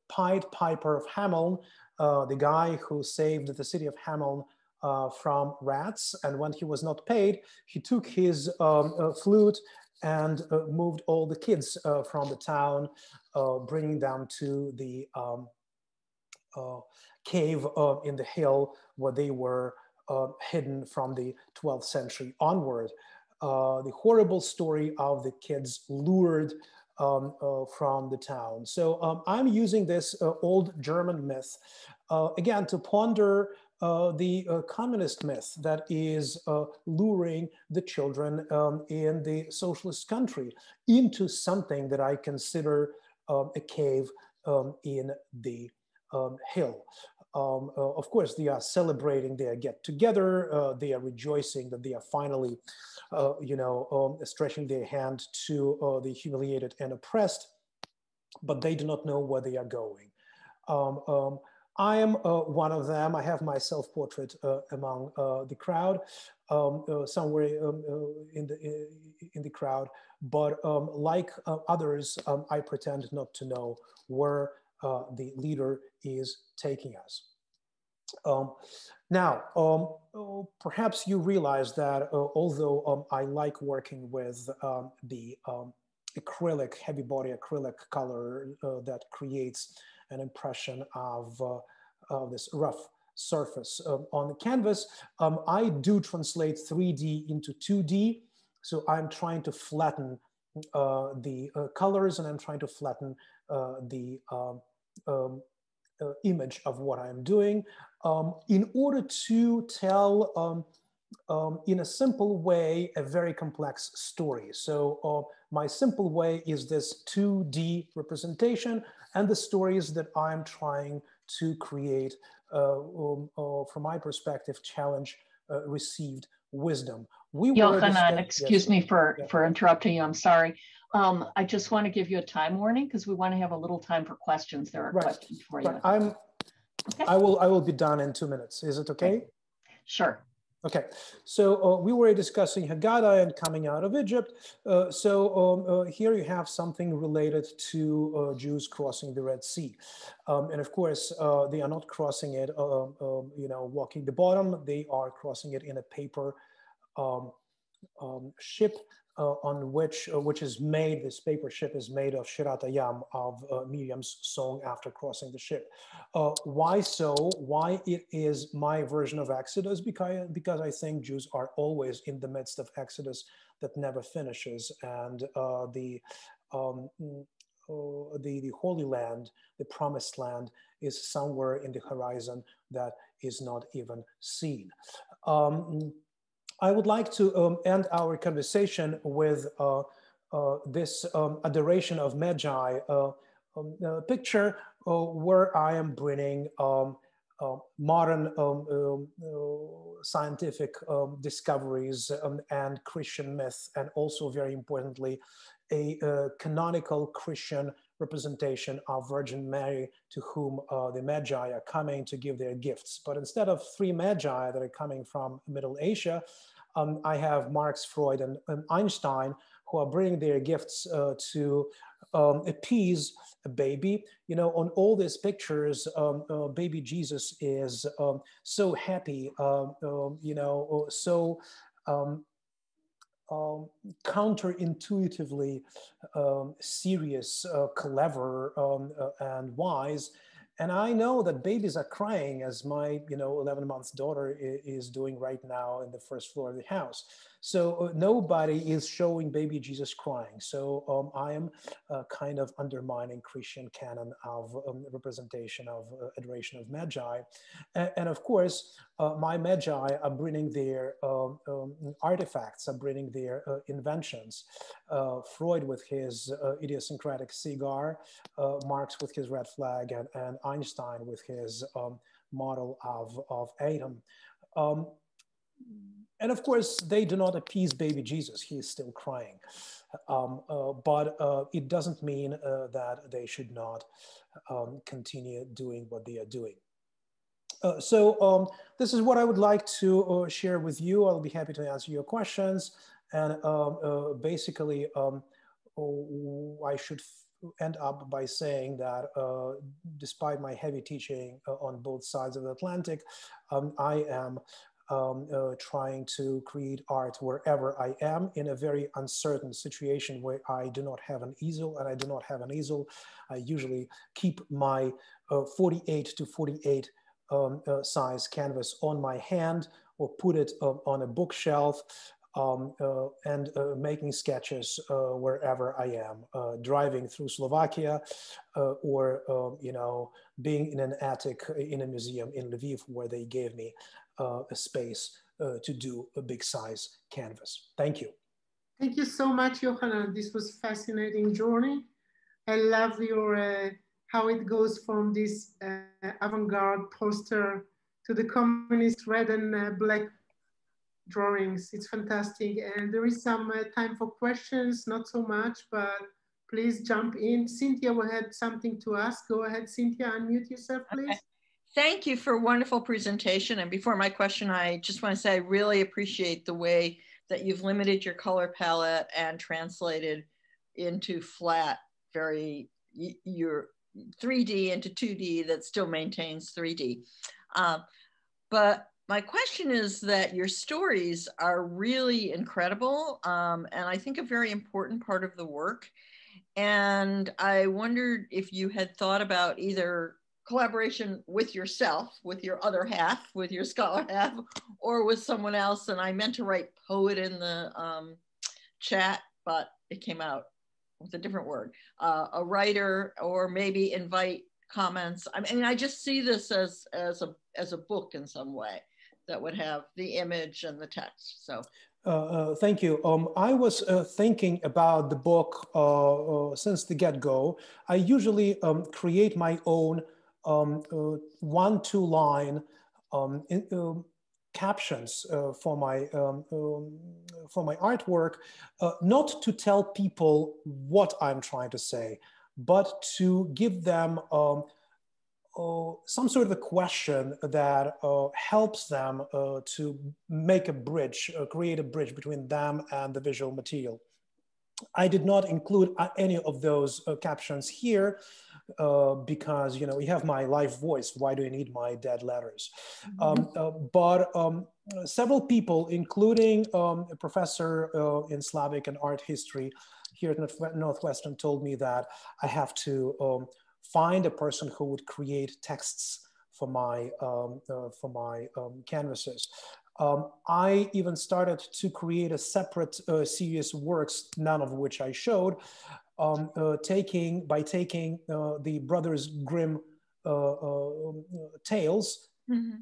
Pied Piper of Hameln, the guy who saved the city of Hameln uh, from rats. And when he was not paid, he took his um, uh, flute and uh, moved all the kids uh, from the town, uh, bringing them to the um, uh, cave in the hill where they were hidden from the 12th century onward. the horrible story of the kids lured um, from the town. So um, I'm using this old German myth again to ponder uh, the uh, communist myth that is uh, luring the children um, in the socialist country into something that I consider um, a cave um, in the um, hill. Um, uh, of course, they are celebrating their get together. Uh, they are rejoicing that they are finally, you know, um, stretching their hand to the humiliated and oppressed, but they do not know where they are going. I am uh, one of them. I have my self-portrait uh, among uh, the crowd, um, uh, somewhere um, uh, in, the, in the crowd. But um, like uh, others, um, I pretend not to know where the leader is taking us. Um, now, um, perhaps you realize that although I like working with the acrylic, heavy body acrylic color that creates an impression of, uh, of this rough surface um, on the canvas. Um, I do translate 3D into 2D. So I'm trying to flatten uh, the uh, colors and I'm trying to flatten the um, um uh, image of what I'm doing um, in order to tell um, um, in a simple way a very complex story. So uh, my simple way is this 2D representation and the stories that I'm trying to create, uh, um, uh, from my perspective, challenge uh, received wisdom. We Yochanan, excuse yes, me for, yeah. for interrupting you, I'm sorry. Um, I just want to give you a time warning because we want to have a little time for questions. There are right. questions for you. I'm, okay. I will I will be done in two minutes. Is it okay? Sure. Okay, so uh, we were discussing Haggadah and coming out of Egypt. Uh, so um, uh, here you have something related to uh, Jews crossing the Red Sea. Um, and of course, uh, they are not crossing it, uh, um, you know, walking the bottom. They are crossing it in a paper um, um, ship uh, on which uh, which is made, this paper ship is made of Shirat Hayam, of uh, Miriam's song after crossing the ship. Uh, why so? Why it is my version of Exodus? Because, because I think Jews are always in the midst of Exodus that never finishes. And uh, the, um, uh, the, the Holy Land, the Promised Land, is somewhere in the horizon that is not even seen. Um, I would like to um, end our conversation with uh, uh, this um, adoration of Magi uh, um, uh picture uh, where I am bringing um, uh, modern um, scientific discoveries and Christian myth, and also very importantly, a canonical Christian representation of Virgin Mary to whom uh, the Magi are coming to give their gifts. But instead of three Magi that are coming from Middle Asia, um, I have Marx, Freud, and, and, Einstein who are bringing their gifts uh, to um, appease a baby. You know, on all these pictures, um, uh, baby Jesus is um, so happy, um, um, you know, so um, counterintuitively serious, uh, clever, uh, and wise. And I know that babies are crying as my, you know, 11 month daughter is doing right now in the first floor of the house. So uh, nobody is showing baby Jesus crying. So um, I am uh, kind of undermining Christian canon of um, representation of uh, adoration of Magi. And, and of course, uh, my Magi are bringing their um, um artifacts, are bringing their uh, inventions. Uh, Freud with his idiosyncratic cigar, Marx with his red flag, and, and Einstein with his um, model of, of atom. Um, and of course, they do not appease baby Jesus. He is still crying. Um, uh, but uh, it doesn't mean uh, that they should not um, continue doing what they are doing. Uh, so um, this is what I would like to uh, share with you. I'll be happy to answer your questions. And um, uh, basically, um, oh, I should end up by saying that despite my heavy teaching on both sides of the Atlantic, um, I am um, uh, trying to create art wherever I am in a very uncertain situation where I do not have an easel and I do not have an easel. I usually keep my uh, 48 to 48 um, uh, size canvas on my hand or put it uh, on a bookshelf um, uh, and uh, making sketches uh, wherever I am, uh, driving through Slovakia, or um, you know, being in an attic in a museum in Lviv where they gave me uh, a space uh, to do a big size canvas. Thank you. Thank you so much, Yohanan. This was fascinating journey. I love your uh, how it goes from this uh, avant-garde poster to the communist red and uh, black drawings. It's fantastic. And there is some uh, time for questions, not so much, but please jump in. Cynthia had something to ask. Go ahead, Cynthia, unmute yourself, please. Okay. Thank you for a wonderful presentation. And before my question, I just want to say I really appreciate the way that you've limited your color palette and translated into flat, very, your 3D into 2D that still maintains 3D. Um, but my question is that your stories are really incredible um, and I think a very important part of the work. And I wondered if you had thought about either collaboration with yourself, with your other half, with your scholar half, or with someone else. And I meant to write poet in the um, chat, but it came out with a different word. Uh, a writer, or maybe invite comments. I mean, I just see this as as a as a book in some way that would have the image and the text. So. Uh, uh, thank you. Um, I was uh, thinking about the book uh, uh, since the get-go. I usually um, create my own um, uh, one, two line um, in, uh, captions for my um, um, for my artwork, not to tell people what I'm trying to say, but to give them um, some sort of a question that uh, helps them to make a bridge, create a bridge between them and the visual material. I did not include any of those captions here uh, because you know you have my live voice. Why do you need my dead letters? Mm-hmm. Um, uh, but um, several people, including um, a professor uh, in Slavic and art history here at Northwestern, told me that I have to um, find a person who would create texts for my um, uh, for my um, canvases. Um, I even started to create a separate uh, series of works, none of which I showed, um, uh, taking by taking uh, the Brothers Grimm uh, uh, tales, mm-hmm.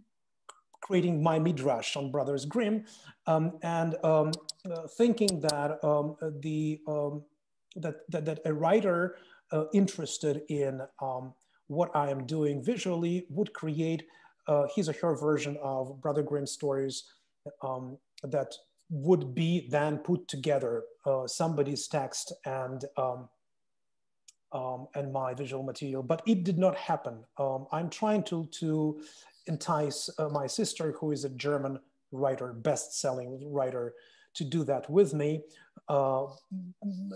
creating my midrash on Brothers Grimm, um, and um, uh, thinking that um, the um, that, that, that a writer interested in um, what I am doing visually would create his or her version of Brother Grimm stories that would be then put together uh, somebody's text and um, um, and my visual material, but it did not happen. Um, I'm trying to to entice uh, my sister, who is a German writer, best-selling writer, to do that with me. Uh,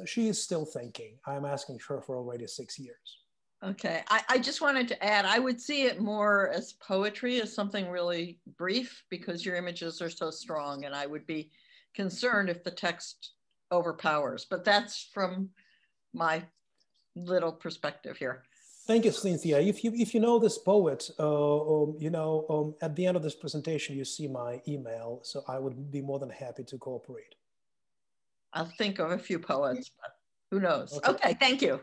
she is still thinking. I'm asking her for already six years. Okay, I, I, just wanted to add, I would see it more as poetry, as something really brief, because your images are so strong, and I would be concerned if the text overpowers. But that's from my little perspective here. Thank you, Cynthia. If you if you know this poet, uh, um, you know, um, at the end of this presentation, you see my email, so I would be more than happy to cooperate. I'll think of a few poets, but who knows? Okay, okay thank you.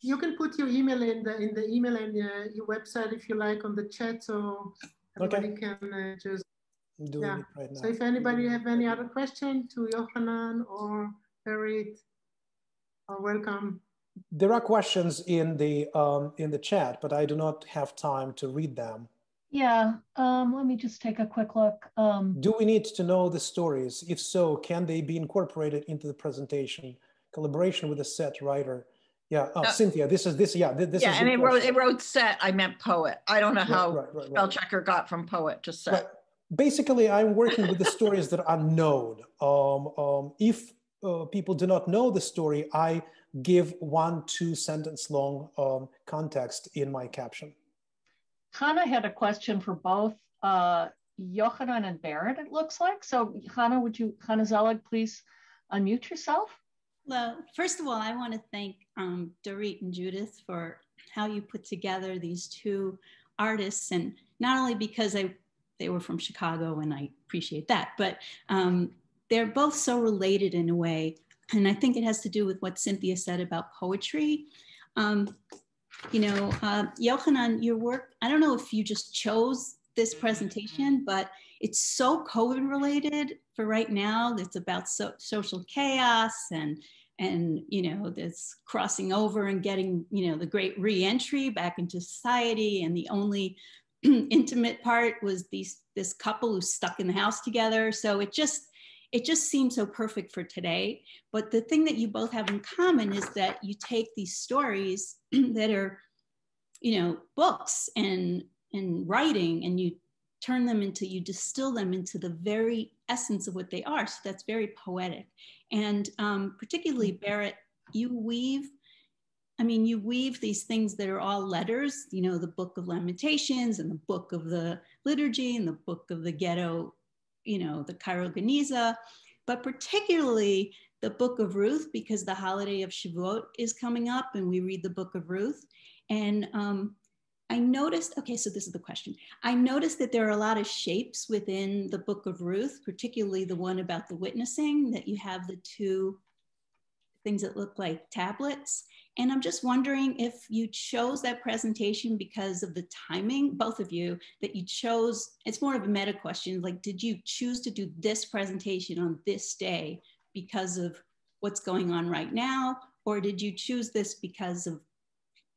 You can put your email in the in the email and uh, your website if you like on the chat, so everybody okay. can uh, just doing yeah. it right now. So if anybody have any other question to Yohanan or Berit, are welcome. There are questions in the um, in the chat, but I do not have time to read them. Yeah, um, let me just take a quick look. Um, Do we need to know the stories? If so, can they be incorporated into the presentation? Collaboration with the set writer. Yeah, oh, uh, Cynthia, this is this. Yeah, this yeah, is. Yeah, and it wrote it wrote set. I meant poet. I don't know right, how right, right, spell checker got from poet to set. Basically, I'm working with the stories that are known. Um, um, if uh, people do not know the story, I give one, two sentence long um, context in my caption. Hannah had a question for both uh, Yochanan and Berit, it looks like. So Hannah, would you, Hannah Zelig, please unmute yourself? Well, first of all, I want to thank um, Dorit and Judith for how you put together these two artists. And not only because I, they were from Chicago and I appreciate that, but um, they're both so related in a way. And I think it has to do with what Cynthia said about poetry. Um, you know, uh, your work, I don't know if you just chose this presentation, but it's so COVID related for right now. It's about so, social chaos and and you know this crossing over and getting you know the great reentry back into society and the only (clears throat) intimate part was these this couple who's stuck in the house together so it just it just seems so perfect for today. But the thing that you both have in common is that you take these stories (clears throat) that are, you know, books and and writing, and you turn them into, you distill them into the very essence of what they are. So that's very poetic. And um, particularly Berit, you weave I mean, you weave these things that are all letters, you know, the Book of Lamentations and the Book of the Liturgy and the Book of the Ghetto you know, the Cairo Geniza, but particularly the book of Ruth, because the holiday of Shavuot is coming up and we read the book of Ruth. And um, I noticed, okay, so this is the question. I noticed that there are a lot of shapes within the book of Ruth, particularly the one about the witnessing, that you have the two things that look like tablets. And I'm just wondering if you chose that presentation because of the timing, both of you, that you chose, it's more of a meta question, like did you choose to do this presentation on this day because of what's going on right now? Or did you choose this because of,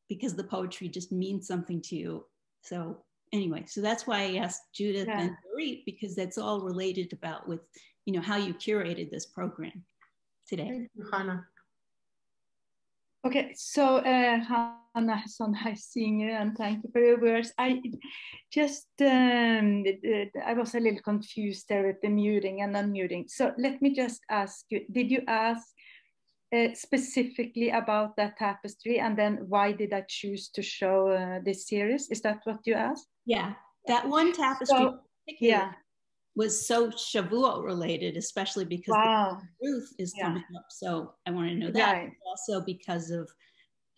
because the poetry just means something to you? So anyway, so that's why I asked Judith yeah. and Dorit, because that's all related about with, you know, how you curated this program today. Thank you, Hannah. Okay, so uh, Hannah, so nice seeing you, and thank you for your words. I just um, I was a little confused there with the muting and unmuting. So let me just ask you: Did you ask uh, specifically about that tapestry, and then why did I choose to show uh, this series? Is that what you asked? Yeah, that one tapestry. So, yeah was so Shavuot related, especially because wow. Ruth is yeah. coming up. So I want to know that. Right. Also because of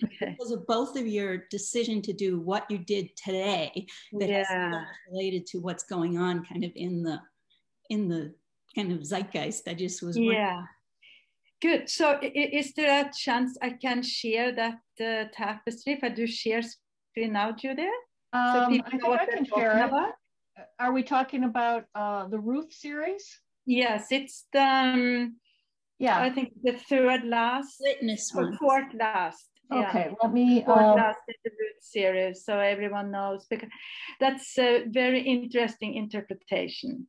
okay. because of both of your decision to do what you did today that yeah. related to what's going on kind of in the in the kind of zeitgeist. I just was yeah. Good. So is there a chance I can share that uh, tapestry if I do share screen now, Judith? Um, so people I know what I can share it. About? Are we talking about uh, the Ruth series? Yes, it's the um, yeah. I think the third last witness fourth last. Okay, yeah. let me. Fourth uh, last in the Ruth series, so everyone knows because that's a very interesting interpretation.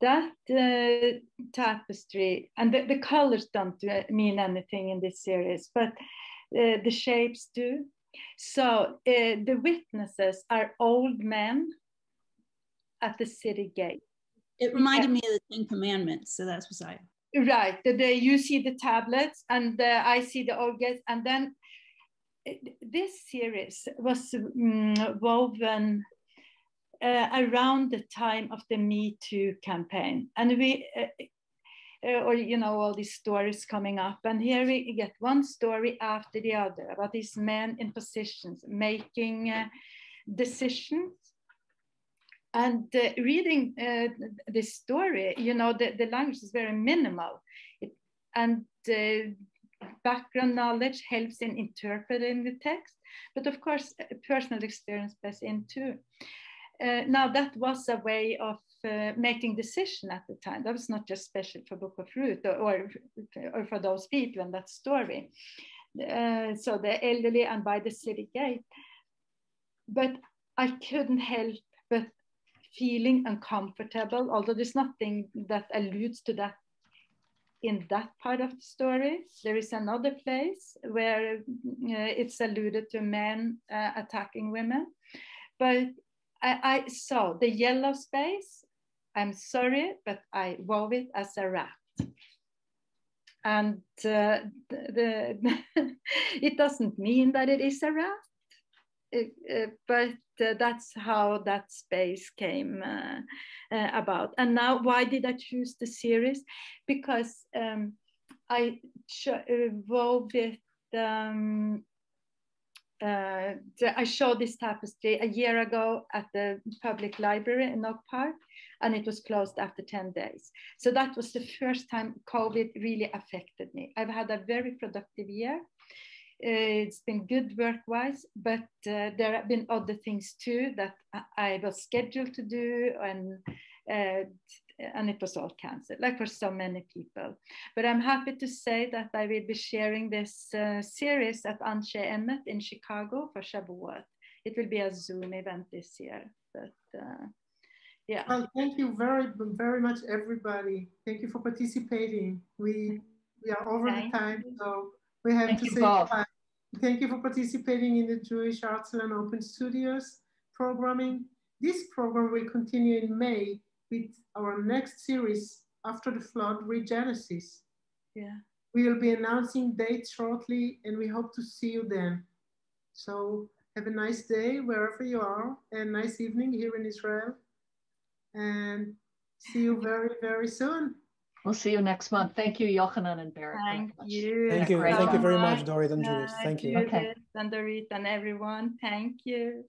That uh, tapestry and the, the colors don't mean anything in this series, but uh, the shapes do. So uh, the witnesses are old men at the city gate. It reminded yeah. me of the Ten Commandments, so that's what I. Right, the, the, you see the tablets, and the, I see the old gates, and then this series was um, woven uh, around the time of the Me Too campaign, and we. Uh, uh, or you know all these stories coming up and here we get one story after the other about these men in positions making uh, decisions and uh, reading uh, the story, you know, the, the language is very minimal. It, and uh, background knowledge helps in interpreting the text. But of course, personal experience plays in too. Uh, now, that was a way of uh, making decision at the time. That was not just special for Book of Ruth or, or, or for those people in that story. Uh, so the elderly and by the city gate. But I couldn't help but feeling uncomfortable, although there's nothing that alludes to that in that part of the story. There is another place where uh, it's alluded to men uh, attacking women. But I, I, saw the yellow space. I'm sorry, but I wove it as a rat. And uh, the, the (laughs) it doesn't mean that it is a rat, it, uh, but uh, that's how that space came uh, uh, about. And now, why did I choose the series? Because um, I it. Um, uh, I showed this tapestry a year ago at the public library in Oak Park, and it was closed after 10 days. So that was the first time COVID really affected me. I've had a very productive year. Uh, it's been good work-wise, but uh, there have been other things too that I was scheduled to do, and uh, and it was all cancelled, like for so many people. But I'm happy to say that I will be sharing this uh, series at Anshe Emet in Chicago for Shavuot. It will be a Zoom event this year, but uh, yeah. Well, thank you very, very much, everybody. Thank you for participating. We we are over thank the time, you. so we have thank to say bye. Thank you for participating in the Jewish Art Salon Open Studios programming. This program will continue in May with our next series after the flood, Regenesis. Yeah. We will be announcing dates shortly and we hope to see you then. So have a nice day wherever you are and nice evening here in Israel. And see you (laughs) very, very soon. We'll see you next month. Thank you, Yohanan and Berit. Thank you. Thank you. Thank you very much, Dorit and Judith. Thank you. Judith okay. and Dorit and everyone. Thank you.